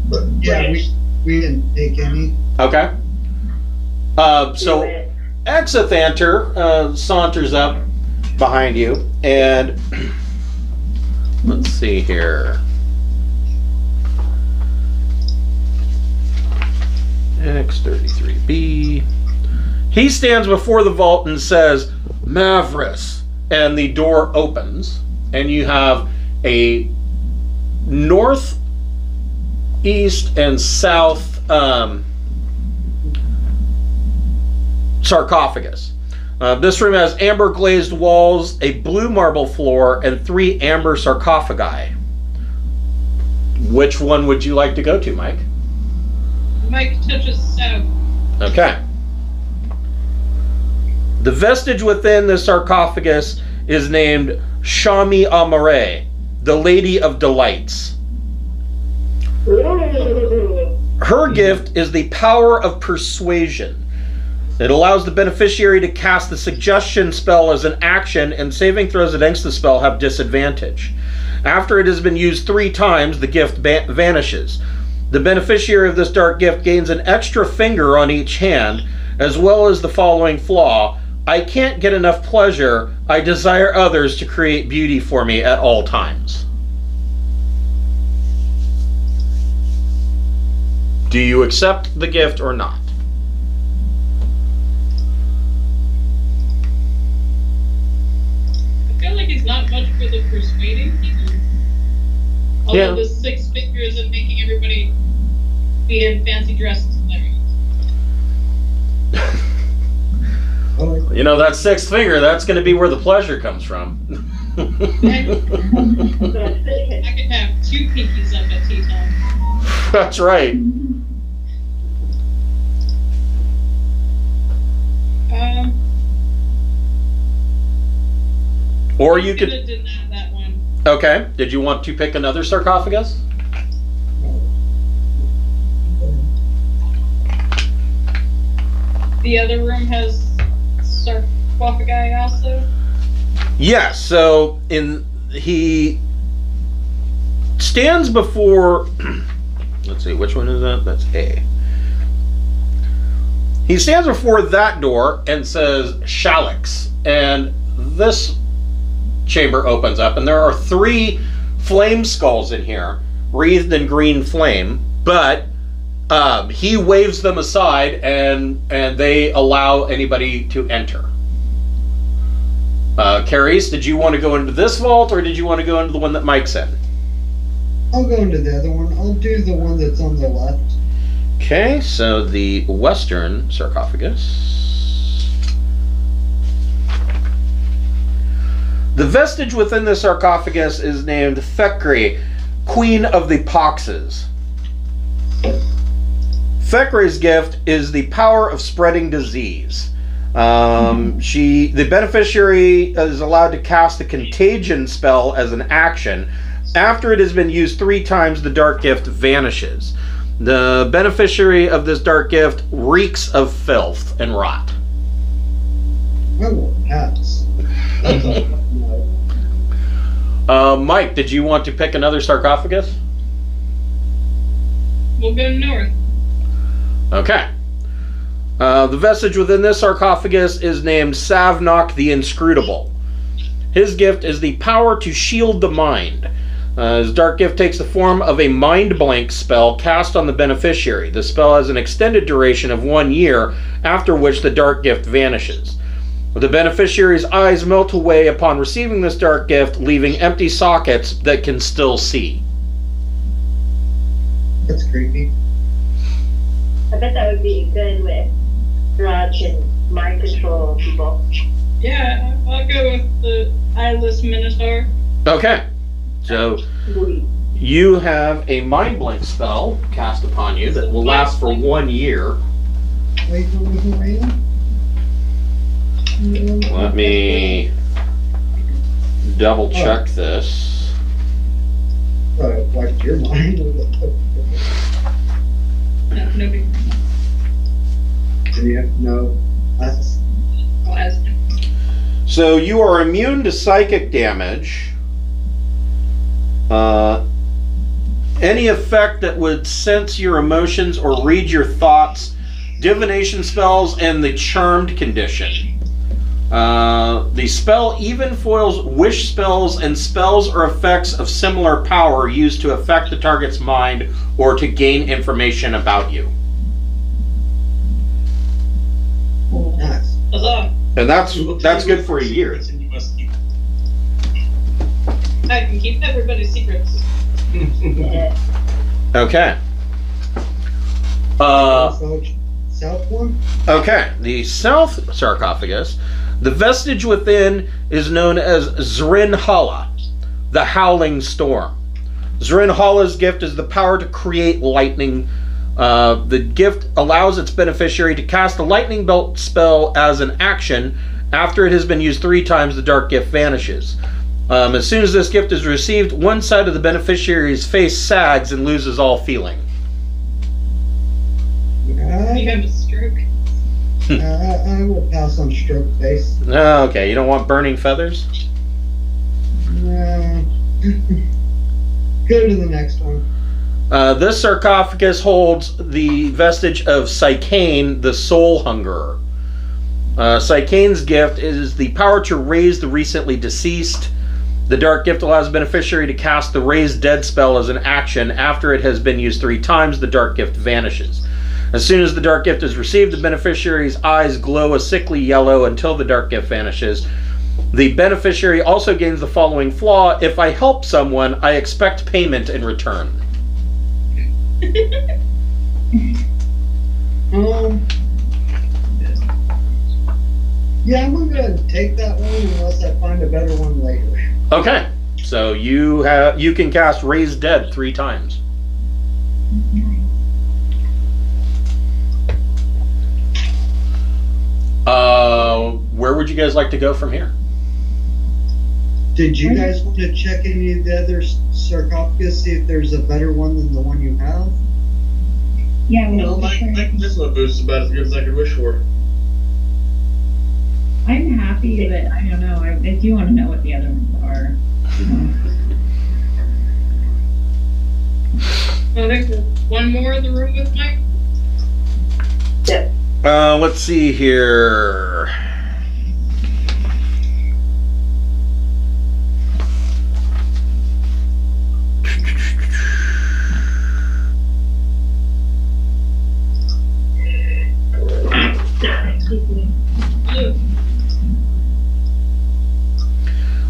But Yeah, we, we didn't take any. Okay. Uh, so it. Exethanter uh, saunters up behind you, and let's see here. X33B. He stands before the vault and says, Mavris. And the door opens, and you have a north, east, and south um, sarcophagus. Uh, this room has amber glazed walls, a blue marble floor, and three amber sarcophagi. Which one would you like to go to, Mike? Mike touches south. Okay. The vestige within the sarcophagus is named Shami-Amourae, the Lady of Delights. Her gift is the power of persuasion. It allows the beneficiary to cast the suggestion spell as an action, and saving throws against the spell have disadvantage. After it has been used three times, the gift ba- vanishes. The beneficiary of this dark gift gains an extra finger on each hand, as well as the following flaw I can't get enough pleasure. I desire others to create beauty for me at all times. Do you accept the gift or not? Feel like he's not much for the persuading people. Although Yeah. the six figures and making everybody be in fancy dresses and everything. I like You know, that sixth finger, that's going to be where the pleasure comes from. I, I could have two pinkies up at tea time. that's right. Um, Or you could gonna deny that one. Okay. Did you want to pick another sarcophagus? The other room has sarcophagi also. Yes. So in he stands before. Let's see, which one is that? That's A. He stands before that door and says Shalix, and this chamber opens up, and there are three flame skulls in here, wreathed in green flame. But um, he waves them aside, and and they allow anybody to enter. Uh, Carice, did you want to go into this vault, or did you want to go into the one that Mike's in? I'll go into the other one. I'll do the one that's on the left. Okay, so the western sarcophagus. The vestige within the sarcophagus is named Fekre, Queen of the Poxes. Fekre's gift is the power of spreading disease. Um, she, the beneficiary, is allowed to cast the contagion spell as an action. After it has been used three times, the dark gift vanishes. The beneficiary of this dark gift reeks of filth and rot. Pass. No. Uh, Mike, did you want to pick another sarcophagus? We'll go to north. Okay. Uh, the vestige within this sarcophagus is named Savnok the Inscrutable. His gift is the power to shield the mind. Uh, his dark gift takes the form of a mind blank spell cast on the beneficiary. The spell has an extended duration of one year, after which the dark gift vanishes. The beneficiary's eyes melt away upon receiving this dark gift, leaving empty sockets that can still see. That's creepy. I bet that would be good with Raj and mind control people. Yeah, I'll go with the eyeless minotaur. Okay. So you have a mind blank spell cast upon you that will last for one year. Wait, who was the man? Let me double check this. Uh, wiped your mind. No, no big yeah, no. That's glass. So you are immune to psychic damage. Uh, any effect that would sense your emotions or read your thoughts, divination spells, and the charmed condition. Uh, the spell even foils wish spells and spells or effects of similar power used to affect the target's mind or to gain information about you. nice. Huzzah! And that's that's good for a year. You must keep- I can keep everybody's secrets. Okay. Uh, South, south one? Okay, the south sarcophagus, the vestige within is known as Zrin-Halu, the Howling Storm. Zrin-Halu's gift is the power to create lightning. Uh, the gift allows its beneficiary to cast a lightning bolt spell as an action. After it has been used three times, the dark gift vanishes. Um, as soon as this gift is received, one side of the beneficiary's face sags and loses all feeling. You I, have. I, I will pass on stroke face. Okay, you don't want burning feathers? No. Go to the next one. Uh, this sarcophagus holds the vestige of Sykane, the soul hungerer. Uh, Sykane's gift is the power to raise the recently deceased. The dark gift allows the beneficiary to cast the raise dead spell as an action. After it has been used three times, the dark gift vanishes. As soon as the dark gift is received, the beneficiary's eyes glow a sickly yellow until the dark gift vanishes. The beneficiary also gains the following flaw if I help someone, I expect payment in return. Um. Yeah, I'm gonna go ahead and take that one unless I find a better one later. Okay, so you have you can cast Raise Dead three times. Uh, where would you guys like to go from here? Did you guys want to check any of the other sarcophagus, see if there's a better one than the one you have? Yeah, Well, well, my, my charisma boost is about as good as I could wish for. I'm happy, but I don't know. I, I do want to know what the other ones are. Well, there's one more in the room with Mike. Uh, let's see here.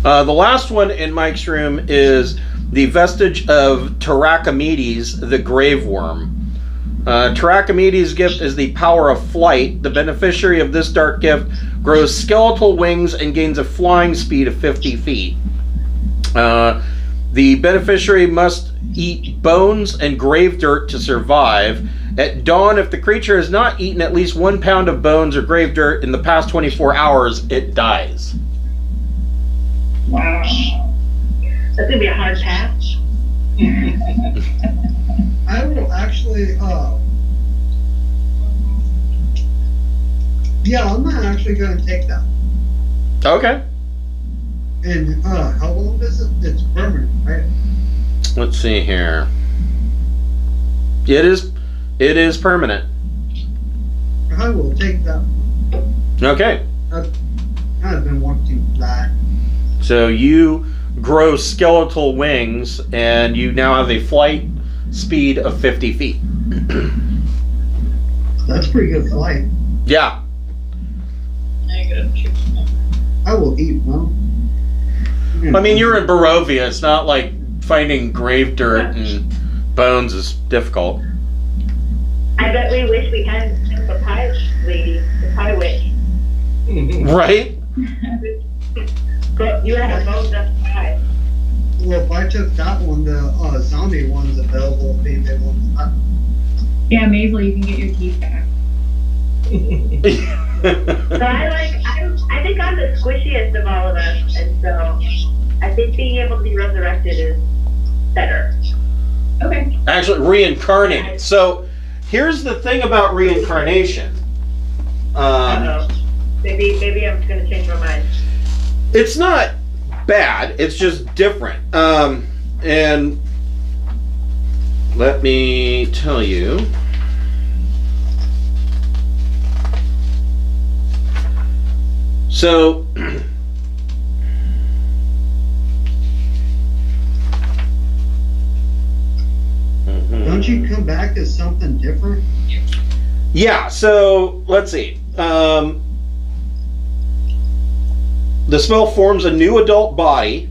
Uh, the last one in Mike's room is the vestige of Tarakamedes, the grave wyrm. Uh, gift is the power of flight. The beneficiary of this dark gift grows skeletal wings and gains a flying speed of 50 feet. Uh, the beneficiary must eat bones and grave dirt to survive. At dawn, if the creature has not eaten at least one pound of bones or grave dirt in the past 24 hours, it dies. Wow. That's gonna be a hard pass. I will actually, uh, yeah, I'm not actually gonna take that. Okay. And, uh, how long is it? It's permanent, right? Let's see here. It is it is permanent. I will take that. Okay. I've been wanting that. So you grow skeletal wings and you now have a flight speed of 50 feet. That's pretty good flight. Yeah. Negative. I will eat one. I mean, you're in Barovia. It's not like finding grave dirt and bones is difficult. I bet we wish we had the pie lady, the pie witch. Right? But you would have bones of pie. Well, if I took that one, the uh, zombie one's available. If anybody wants that. Yeah, Maisel, you can get your teeth back. So I like, I, I think I'm the squishiest of all of us, and so I think being able to be resurrected is better. Okay. Actually, reincarnated. So here's the thing about reincarnation. Um, Uh-oh. Maybe, maybe I'm gonna change my mind. it's not bad it's just different um and let me tell you so Don't you come back as something different? Yeah, so let's see. Um, the spell forms a new adult body,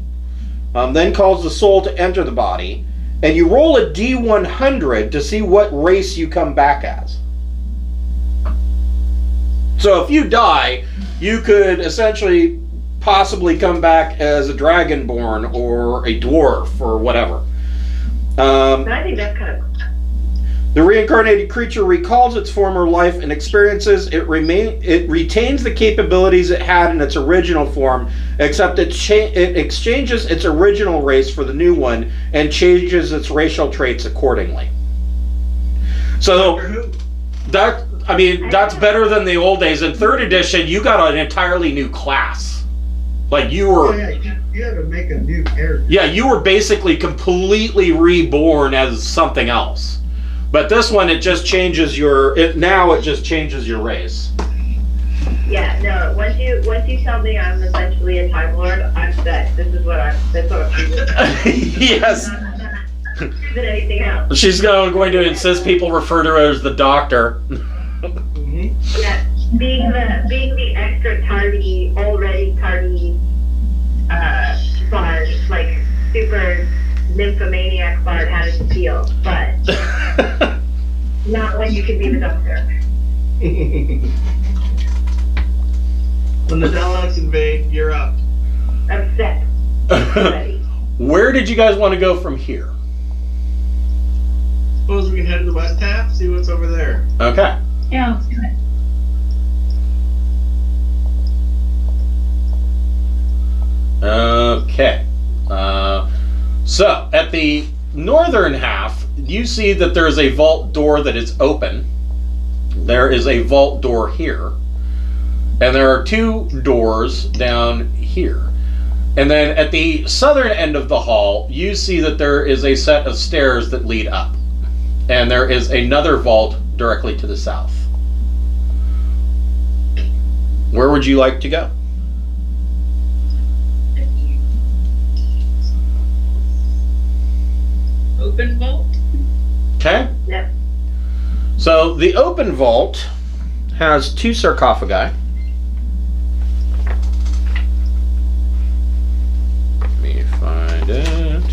um, then calls the soul to enter the body, and you roll a d100 to see what race you come back as. So if you die, you could essentially possibly come back as a dragonborn or a dwarf or whatever. Um, I think that's kind of the reincarnated creature recalls its former life and experiences. It remain it retains the capabilities it had in its original form, except it cha- it exchanges its original race for the new one and changes its racial traits accordingly. So that I mean that's better than the old days. In third edition, you got an entirely new class. Like you were yeah, you, you had to make a new character. yeah, you were basically completely reborn as something else. But this one, it just changes your. It now it just changes your race. Yeah, no. Once you once you tell me I'm essentially a Time Lord, I'm set. This is what I'm. That's what I'm yes, I'm not, I'm not choosing anything else. she's going going to insist people refer to her as the doctor. mm-hmm. Yeah, being the being the extra tardy, already tardy, uh, bard, like super nymphomaniac bard, how does it feel? But not when you can be the doctor. when the Daleks invade, you're up. I'm set already. Where did you guys want to go from here? Suppose we can head to the west half, see what's over there. Okay. Yeah, let's do it. Okay. Uh, so, at the northern half, you see that there is a vault door that is open. There is a vault door here. And there are two doors down here. And then at the southern end of the hall, you see that there is a set of stairs that lead up. And there is another vault directly to the south. Where would you like to go? Open vault? Okay. Yep. So the open vault has two sarcophagi. Let me find it.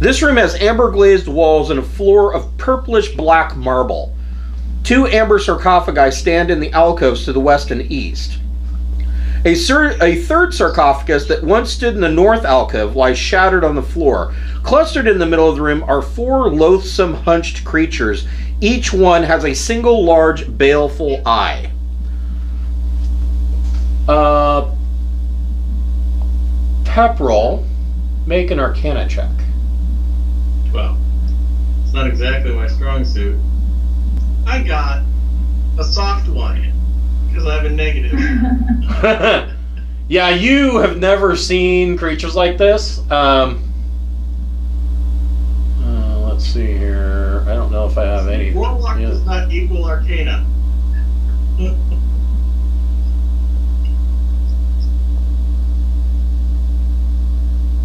This room has amber glazed walls and a floor of purplish black marble. Two amber sarcophagi stand in the alcoves to the west and east. A, sur- a third sarcophagus that once stood in the north alcove lies shattered on the floor. Clustered in the middle of the room are four loathsome, hunched creatures. Each one has a single large, baleful eye. Uh, Pepperell, make an arcana check. Well, it's not exactly my strong suit. I got a soft one because I have a negative. yeah, you have never seen creatures like this. Um, uh, let's see here. I don't know if I have any. Warlock Yeah. does not equal Arcana.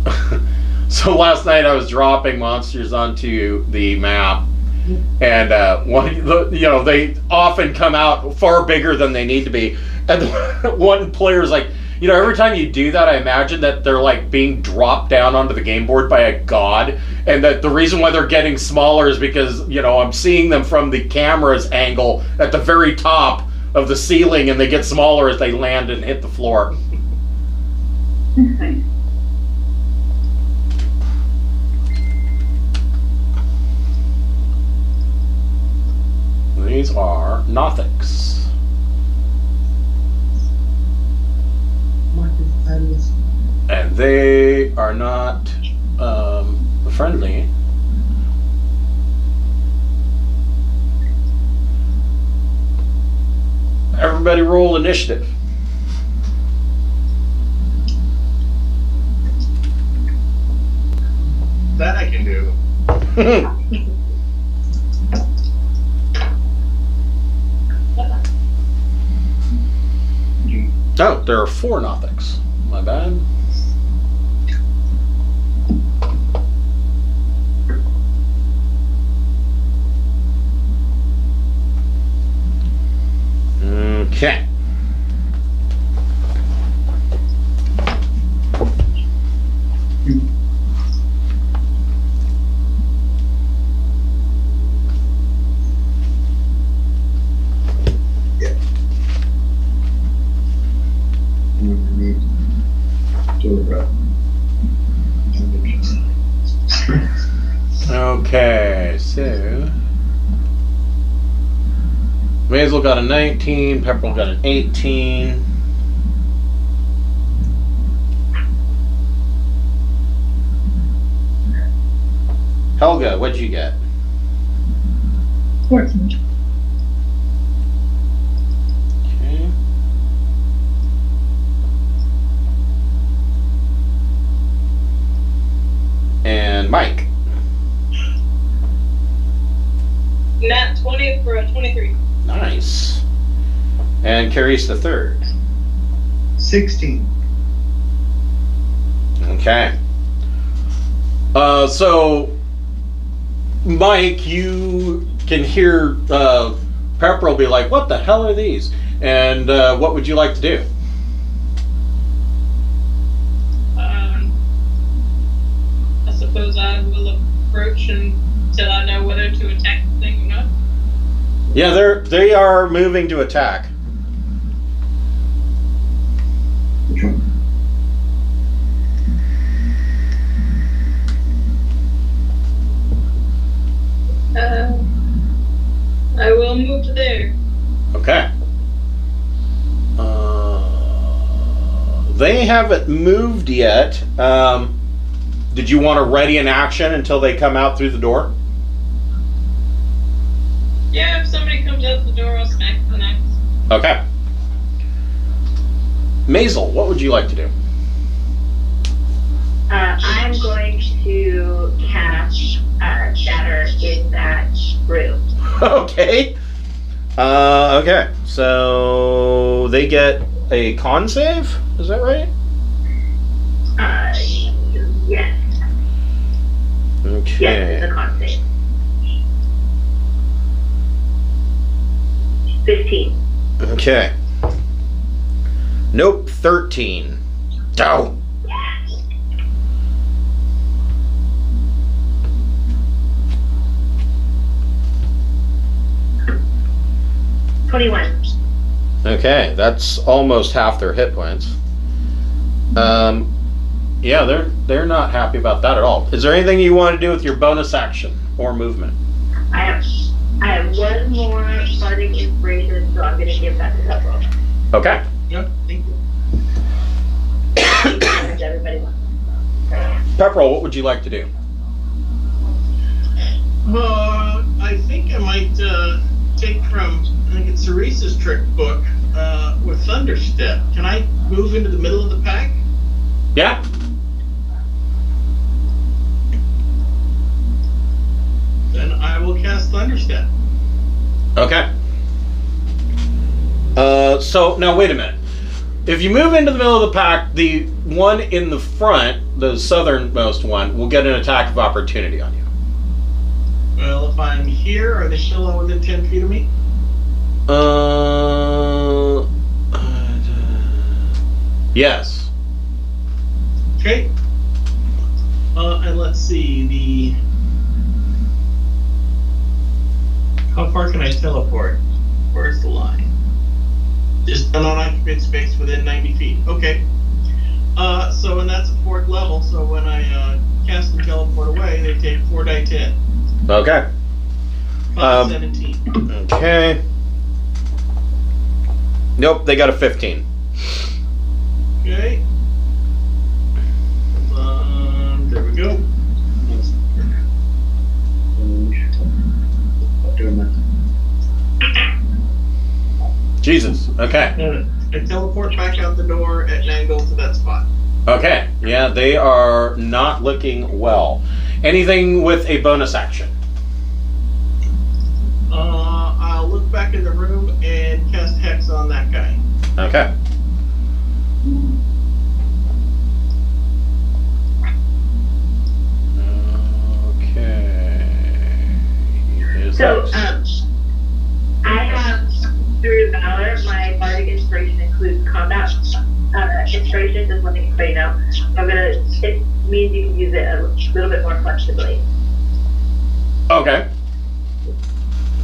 so last night I was dropping monsters onto the map, and uh, one, you know, they often come out far bigger than they need to be. And one is like, you know, every time you do that, I imagine that they're like being dropped down onto the game board by a god, and that the reason why they're getting smaller is because you know I'm seeing them from the camera's angle at the very top of the ceiling, and they get smaller as they land and hit the floor. These are Nothics. And they are not um, friendly. Everybody roll initiative. That I can do. oh, there are four Nothics. My bad. Okay. We need to, uh, Okay, so. Maisel got a 19, Pepperell got an 18. Helga, what'd you get? 14. Okay. And Mike. Nat 20 for a 23. Nice. And Carice the third. 16. Okay. Uh, so, Mike, you can hear uh, Pepperell be like, "What the hell are these?" And uh, what would you like to do? Um, I suppose I will approach until I know whether to attack the thing or not. Yeah, they're they are moving to attack. I will move to there. Okay. Uh, they haven't moved yet. Um, did you want to ready an action until they come out through the door? Yeah, if somebody comes out the door, I'll smack the next. Okay. Maisel, what would you like to do? Uh, I'm going to cast uh, Shatter in that room. okay. Uh, okay. So they get a con save. Is that right? Uh, yes. Okay. Yes, it's a con save. Fifteen. Okay. Nope. Thirteen. Don't. 21. Okay, that's almost half their hit points. Um, yeah, they're they're not happy about that at all. Is there anything you want to do with your bonus action or movement? I have I have one more starting inspiration, so I'm going to give that to Pepper. Okay. Yeah, thank you. Pepperell, what would you like to do? Well, I think I might. Uh take from I think it's Ceresa's trick book uh, with Thunderstep. Can I move into the middle of the pack? Yeah. Then I will cast Thunderstep. Okay. Uh, so now wait a minute. If you move into the middle of the pack, the one in the front, the southernmost one, will get an attack of opportunity on you. Well, if I'm here, are they still within ten feet of me? Uh, uh, yes. Okay. Uh, and let's see the. How far can I teleport? Where's the line? Just an unoccupied space within 90 feet. Okay. Uh, so and that's a fourth level. So when I uh, cast and teleport away, they take four die 10. Okay. Um, 17. Okay. Nope, they got a 15. Okay. Um, there we go. Stop doing that. Jesus. Okay. I teleport back out the door at an angle to that spot. Okay. Yeah, they are not looking well. Anything with a bonus action? Uh, I'll look back in the room and cast Hex on that guy. Okay. Okay. Is So, that- um, I have through Valor, my bardic inspiration includes combat uh, inspiration. Just letting everybody know. I'm gonna. It means you can use it a little bit more flexibly. okay.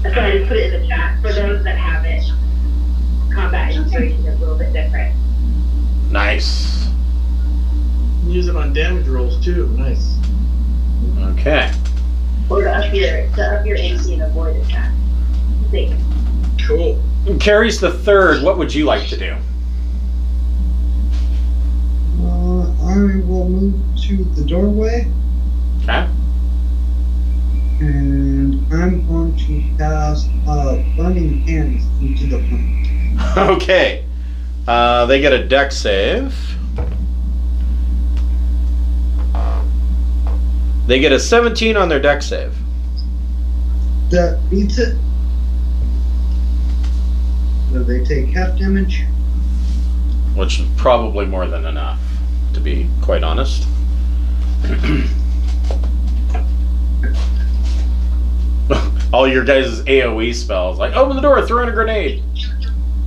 So I just put it in the chat for those that have it. Combat inspiration is a little bit different. Nice. Use it on damage rolls too. Nice. Okay. Or to up your to up your AC and avoid attack. I think. Cool. Carice the third. What would you like to do? Uh, I will move to the doorway Okay. and I'm going to cast uh, Burning Hands into the flame. Okay. Uh, they get a Dex save. They get a 17 on their Dex save. That beats it. So they take half damage. which is probably more than enough, to be quite honest. All your guys' AoE spells, like open the door, throw in a grenade.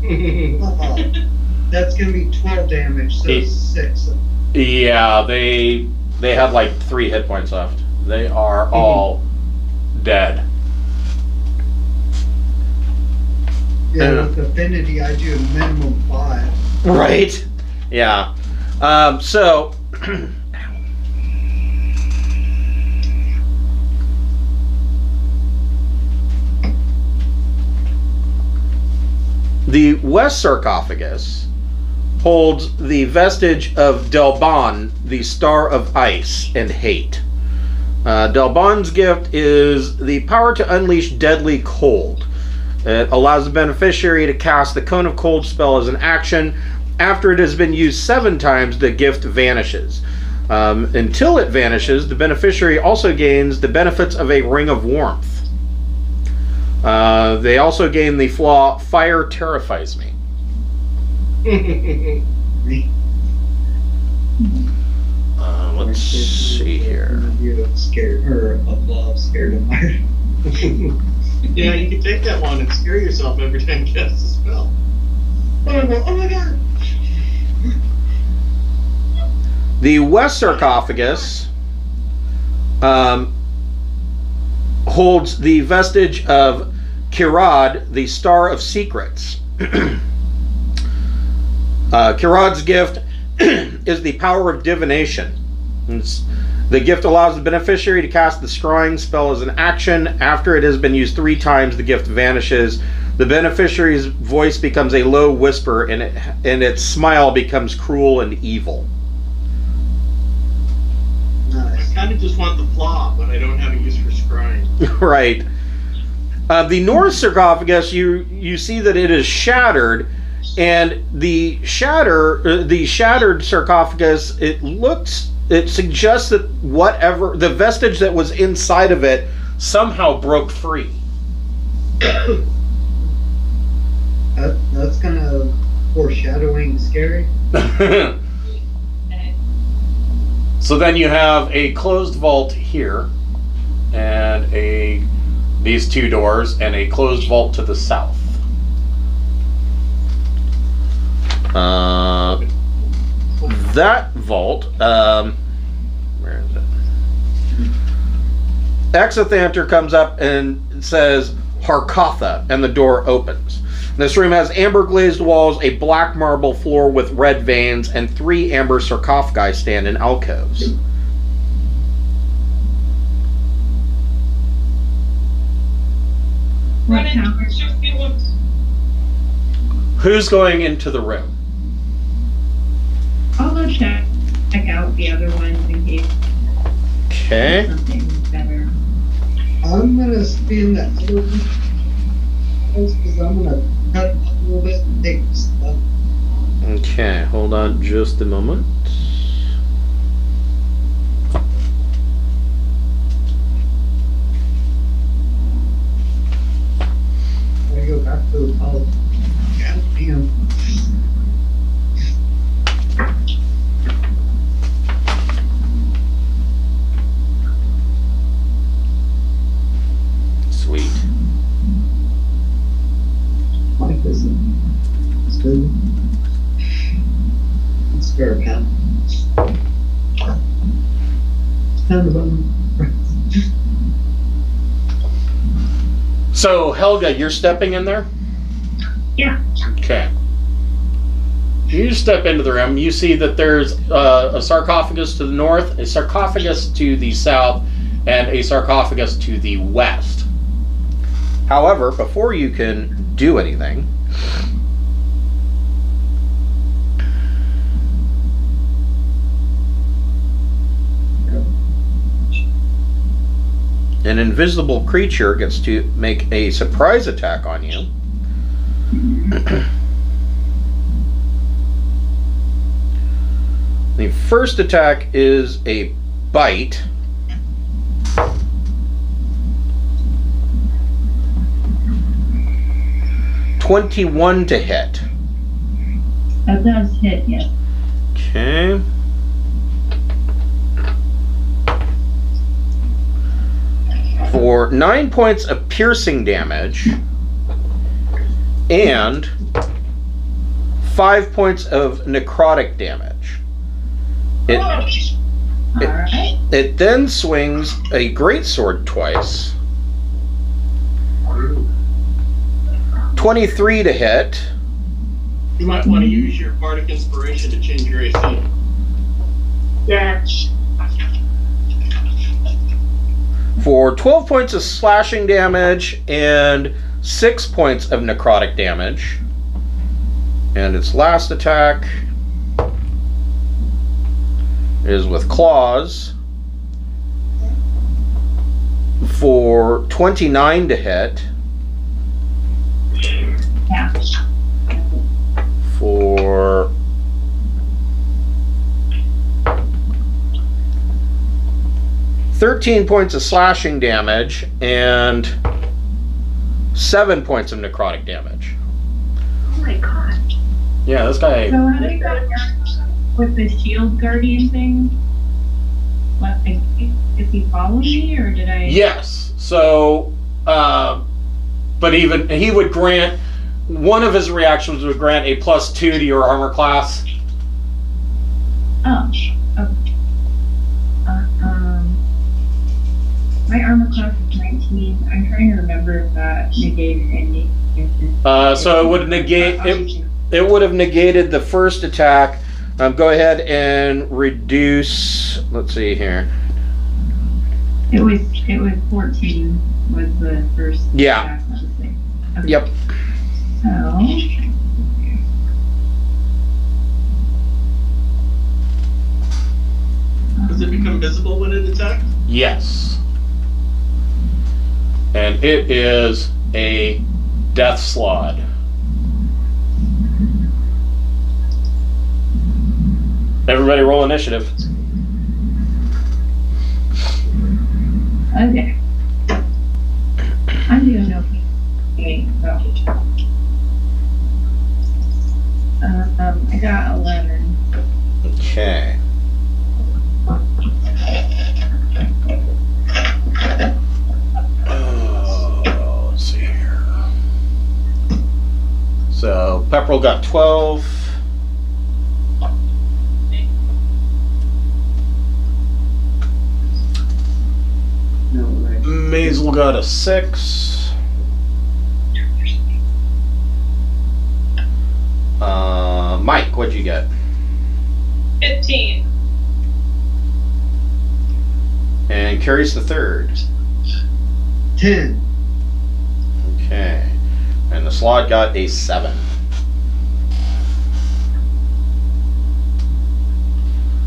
That's gonna be 12 damage, so Eight. 6. Yeah, they they had like three hit points left. They are all dead. Yeah, Yeah. with Affinity, I do a minimum 5. Right. Yeah. Um, so. the west sarcophagus holds the vestige of Delban, the Star of Ice and Hate. Uh, Delban's gift is the power to unleash deadly cold. It allows the beneficiary to cast the Cone of Cold spell as an action. After it has been used seven times, the gift vanishes. Um, until it vanishes, the beneficiary also gains the benefits of a Ring of Warmth. Uh, they also gain the flaw Fire Terrifies Me. Uh, let's see here. You scared or above scared of fire. yeah, you can take that one and scare yourself every time you cast a spell. Oh, oh my god! The West sarcophagus um, holds the vestige of Khirad, the Star of Secrets. uh, Khirad's gift is the power of divination. It's- the gift allows the beneficiary to cast the scrying spell as an action. After it has been used three times, the gift vanishes. The beneficiary's voice becomes a low whisper, and, it, and its smile becomes cruel and evil. I kind of just want the flaw, but I don't have a use for scrying. right. Uh, the North sarcophagus, you you see that it is shattered, and the shatter, uh, the shattered sarcophagus, it looks, it suggests that whatever the vestige that was inside of it somehow broke free. That, that's kind of foreshadowing scary. so then you have a closed vault here, and a these two doors, and a closed vault to the south. Uh, that vault, um, where is it? Exethanter comes up and says Harkatha, and the door opens. This room has amber glazed walls, a black marble floor with red veins, and three amber sarcophagi stand in alcoves. What Run into tower? just see what's Who's going into the room? I'll go check, check out the other ones in case Okay. something better. I'm gonna spin that other one. Because I'm gonna cut a little bit and take stuff. Okay, hold on just a moment. I go back to the top. God damn. So, Helga, you're stepping in there? Yeah. Okay. You step into the room. You see that there's uh, a sarcophagus to the north, a sarcophagus to the south, and a sarcophagus to the west. However, before you can do anything, an invisible creature gets to make a surprise attack on you. The first attack is a bite. Twenty-one to hit. That does hit, yes. Okay. For nine points of piercing damage and five points of necrotic damage. It, Alright. it then swings a greatsword twice. 23 to hit. You might want to use your bardic inspiration to change your AC. Yeah for 12 points of slashing damage and 6 points of necrotic damage. And its last attack is with claws for 29 to hit. For Thirteen points of slashing damage and seven points of necrotic damage. Oh my god. Yeah, this guy. So how did that work with the shield guardian thing? What, like, is he following me or did I? Yes. So, uh, but even he would grant one of his reactions would grant a plus two to your armor class. Oh, okay. My armor class is 19. I'm trying to remember if that negated any. Uh, so it would negate it. It would have negated the first attack. Um, go ahead and reduce. Let's see here. It was it was 14 was the first. Yeah. attack. Okay. Yep. So. Does it become visible when it attacks? Yes. And it is a death slaad. Everybody roll initiative. Okay. I'm doing okay. So. Um, I got 11. Okay. So Pepperell got 12. No, right. Maisel got a 6. Uh, Mike, what'd you get? 15. And Carrie's the third. Ten. Okay. And the slaad got a 7.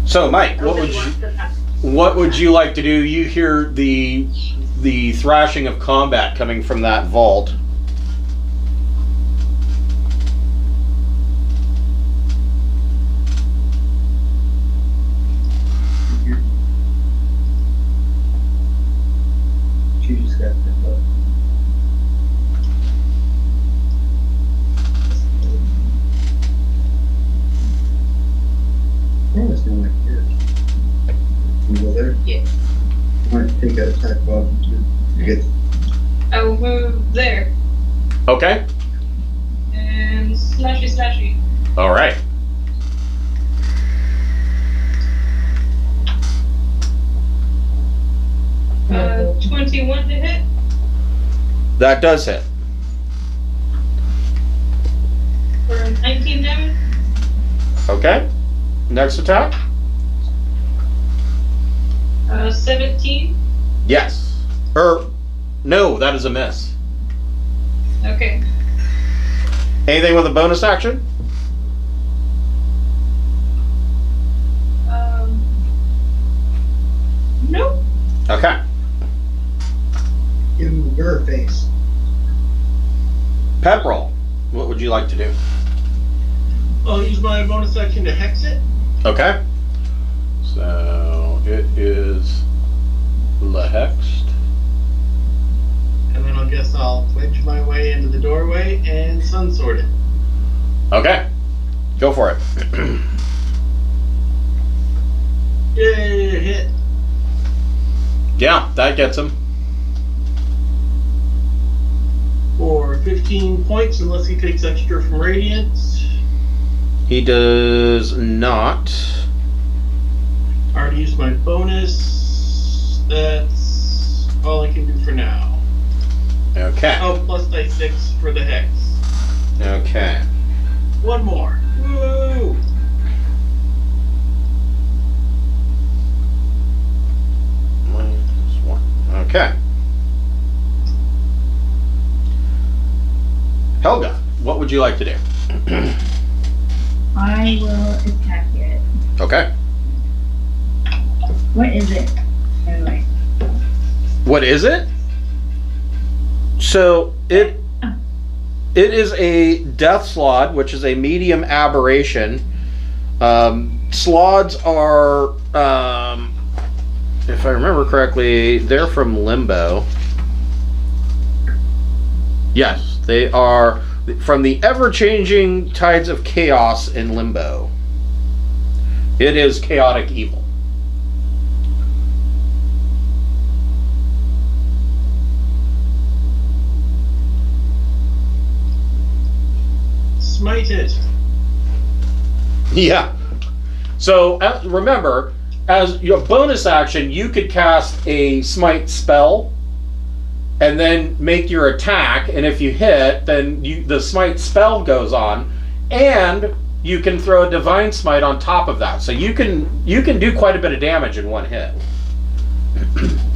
So, Mike, what would you what would you like to do? You hear the the thrashing of combat coming from that vault. She just got the book. It's not like here. Can you go there? Yeah. Might take that attack button to get I will move there. Okay. And slashy slashy. All right. Uh, 21 to hit. That does hit. For 19 damage. Okay. Next attack? Uh, 17. Yes. Er no, that is a miss. Okay. Anything with a bonus action? Um. Nope. Okay. Give him a bear face. Pepperell, what would you like to do? I'll use my bonus action to hex it. Okay. So it is lehexed. And then I'll guess I'll wedge my way into the doorway and Sunsword it. Okay. Go for it. Yay, hit. yeah, that gets him. For 15 points, unless he takes extra from Radiance. He does not. I already used my bonus. That's all I can do for now. Okay. Oh, plus die 6 for the hex. Okay. One more. Woo! Minus one. Okay. Helga, what would you like to do? I will attack it. Okay. What is it? By the way. What is it? So it it is a death slaad, which is a medium aberration. Um, slaads are, um, if I remember correctly, they're from Limbo. Yes, they are from the ever-changing tides of chaos in Limbo. It is chaotic evil. Smite it. Yeah. So uh, remember, as your bonus action, you could cast a smite spell, and then make your attack. And if you hit, then you the smite spell goes on, and you can throw a divine smite on top of that. So you can you can do quite a bit of damage in one hit.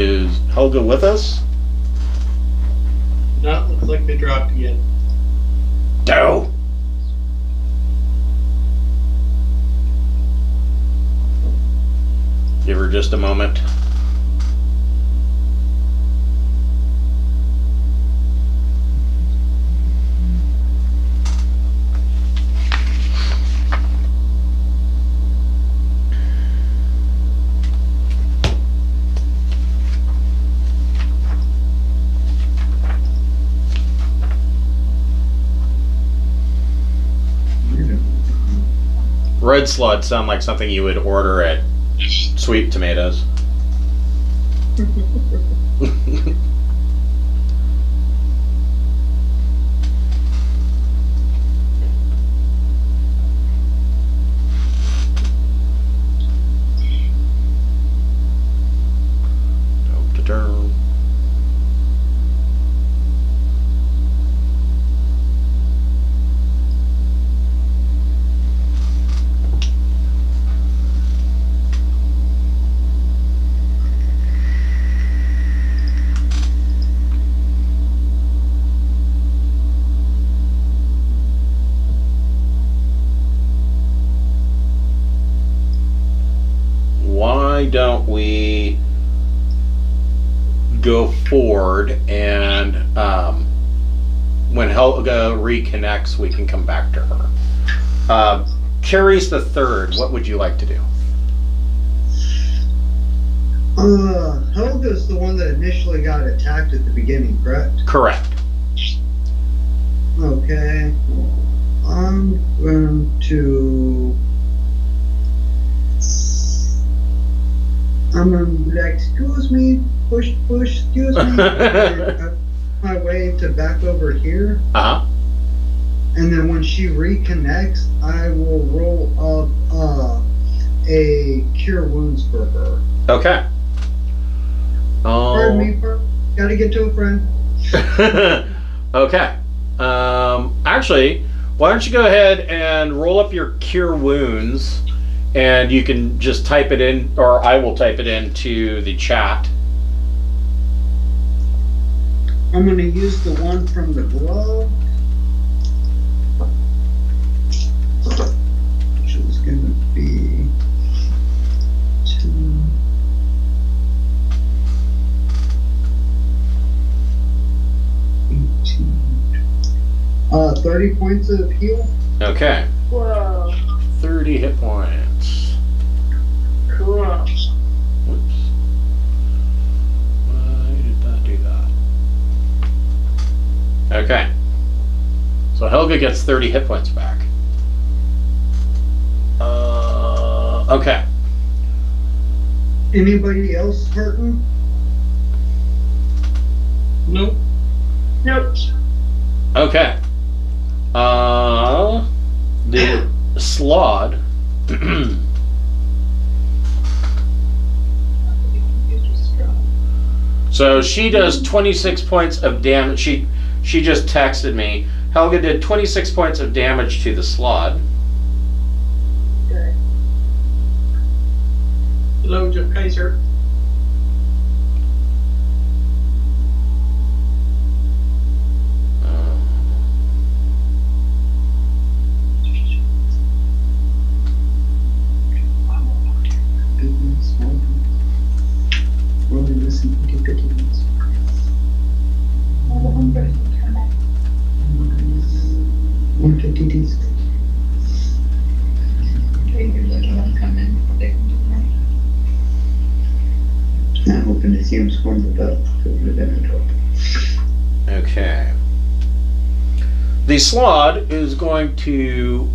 Is Helga with us? No, looks like they dropped again. No. Give her just a moment. Red slaad sound like something you would order at Sweet Tomatoes. don't we go forward and um, when Helga reconnects, we can come back to her. Uh, Carries the third. What would you like to do? Uh, Helga's the one that initially got attacked at the beginning, correct? Correct. Okay. I'm going to. I'm gonna be like, excuse me, push, push, excuse me. uh, my way to back over here, Uh huh. and then when she reconnects, I will roll up uh, a cure wounds for her. Okay. Pardon Um, me, par- gotta get to a friend. okay. Um, actually, why don't you go ahead and roll up your cure wounds, and you can just type it in, or I will type it into the chat. I'm gonna use the one from the glove. Which is gonna be two. Uh, thirty points of heal. Okay. Whoa, 30 hit points. Cool. Whoops. Why did that do that? Okay. So Helga gets 30 hit points back. Uh, okay. Anybody else hurting? Nope. Nope. Okay. Uh, the Slaad. So she does 26 points of damage. She she just texted me. Helga did 26 points of damage to the slaad. Good. Hello, Jeff Kaiser. Really listen to the big ones. One fifty Ds. I'm hoping to see him scoring the belt. It would have been a draw. Okay. The Slaad is going to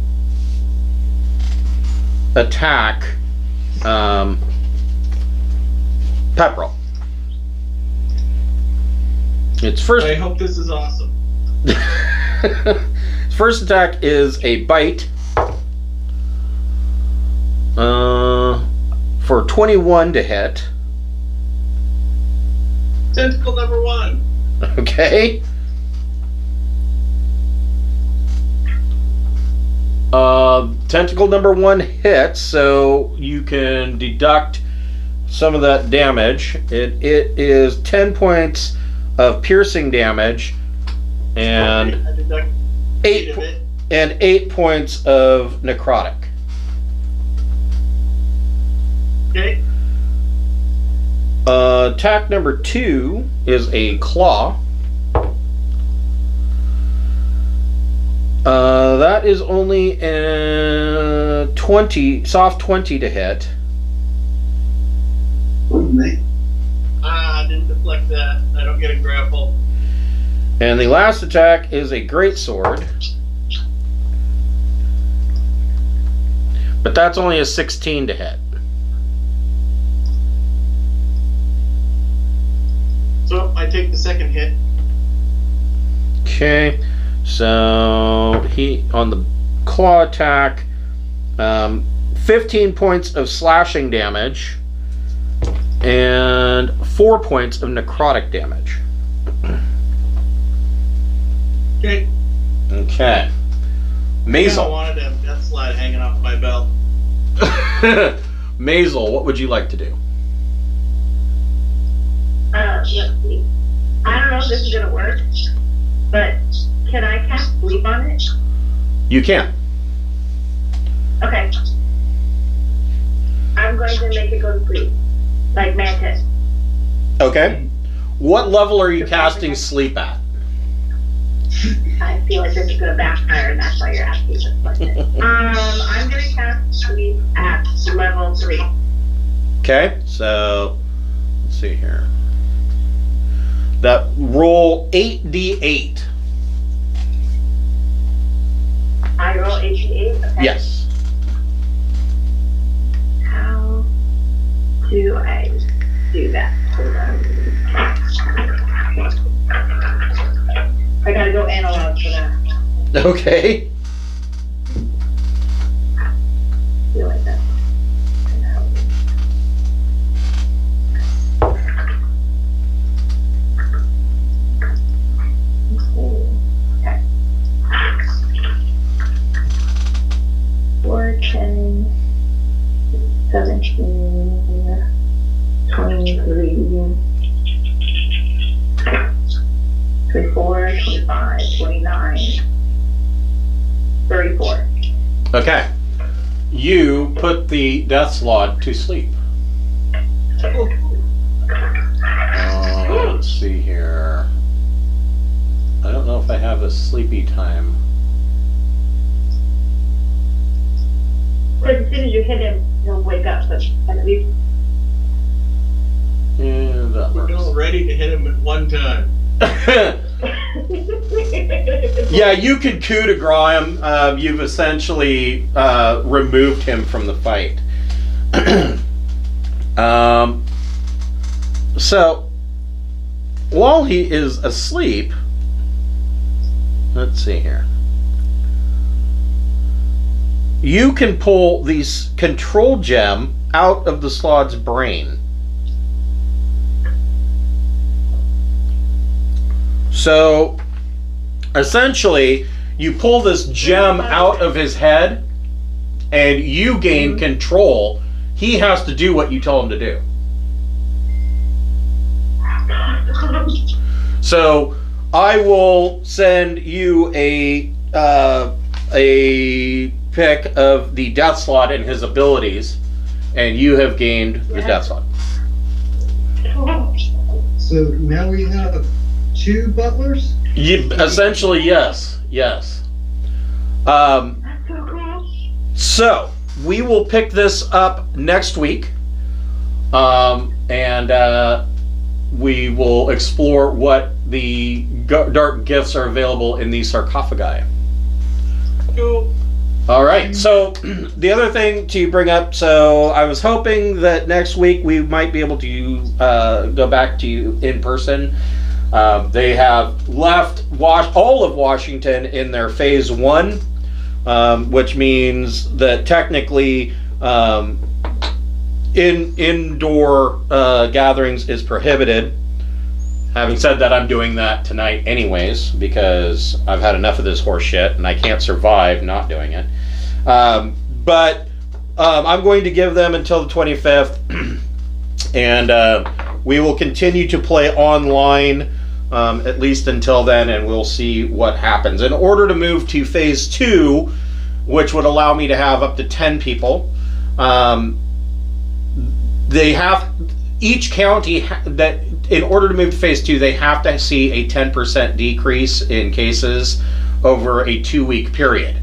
attack um, Pepperell. Its first I hope this is awesome. its first attack is a bite. Uh, for 21 to hit. Tentacle number one. Okay. Uh, tentacle number one hits, so you can deduct some of that damage. It it is ten points of piercing damage, and eight eight of it. and eight points of necrotic. Okay. Uh, attack number two is a claw. Uh, that is only a 20, soft 20 to hit. They? Ah, I didn't deflect that. I don't get a grapple. And the last attack is a great sword. But that's only a 16 to hit. So I take the second hit. Okay, so he on the claw attack, um, 15 points of slashing damage and 4 points of necrotic damage. Okay. Okay. I Mazel. wanted to have death slaad hanging off my belt. Mazel, what would you like to do? Uh, let's see. I don't know if this is gonna work, but can I cast sleep on it? You can. Okay. I'm going to make it go to sleep, like Mantis. Okay. What level are you casting sleep at? I feel like this is gonna backfire, and that's why you're asking this question. um, I'm gonna cast sleep at level three. Okay, so let's see here. That roll 8d8. I roll eighty-eight. Okay. Yes. How do I do that? Hold on. I gotta go analog for that. Okay. Feel like that's. gonna help me. Okay. Four, ten, seventeen, twenty-three, twenty-four, twenty-five, twenty-nine, thirty-four. Okay. You put the death slaad to sleep. Uh, let's see here. I don't know if I have a sleepy time. Because as soon as you hit him, he'll wake up, but at least. Yeah, that We're all ready to hit him at one time. yeah, you could coup de grace him. Uh, you've essentially uh, removed him from the fight. um, so, while he is asleep, let's see here. You can pull the control gem out of the slaad's brain. So, essentially, you pull this gem out of his head, and you gain control. he has to do what you tell him to do. So I will send you a uh, a pick of the death slaad and his abilities, and you have gained the death slaad. So now we have two butlers. You, essentially, yes, yes. Um, That's so cool. so we will pick this up next week, um, and uh, we will explore what the dark gifts are available in the sarcophagi. Cool. All right. So the other thing to bring up. So I was hoping that next week we might be able to uh, go back to you in person. Um, they have left Wash all of Washington in their phase one, um, which means that technically um, in indoor uh, gatherings is prohibited. Having said that, I'm doing that tonight anyways because I've had enough of this horse shit and I can't survive not doing it. Um, but um, I'm going to give them until the 25th, and uh, we will continue to play online um, at least until then, and we'll see what happens. In order to move to phase two, which would allow me to have up to 10 people, um, they have each county ha- that in order to move to phase two, they have to see a 10% decrease in cases over a two week period.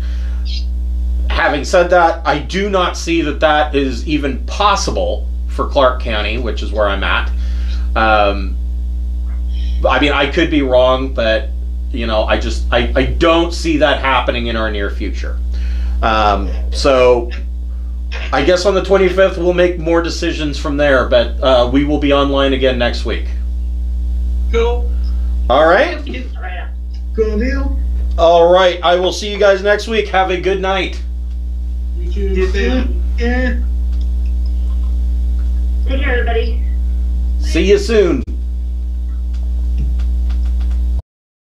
Having said that, I do not see that that is even possible for Clark County, which is where I'm at. Um, I mean, I could be wrong, but you know, I just I, I don't see that happening in our near future. Um, so I guess on the 25th we'll make more decisions from there, but uh, we will be online again next week. Cool. All right. Right up. Cool deal. All right. I will see you guys next week. Have a good night. You too. Take care, everybody. See you soon.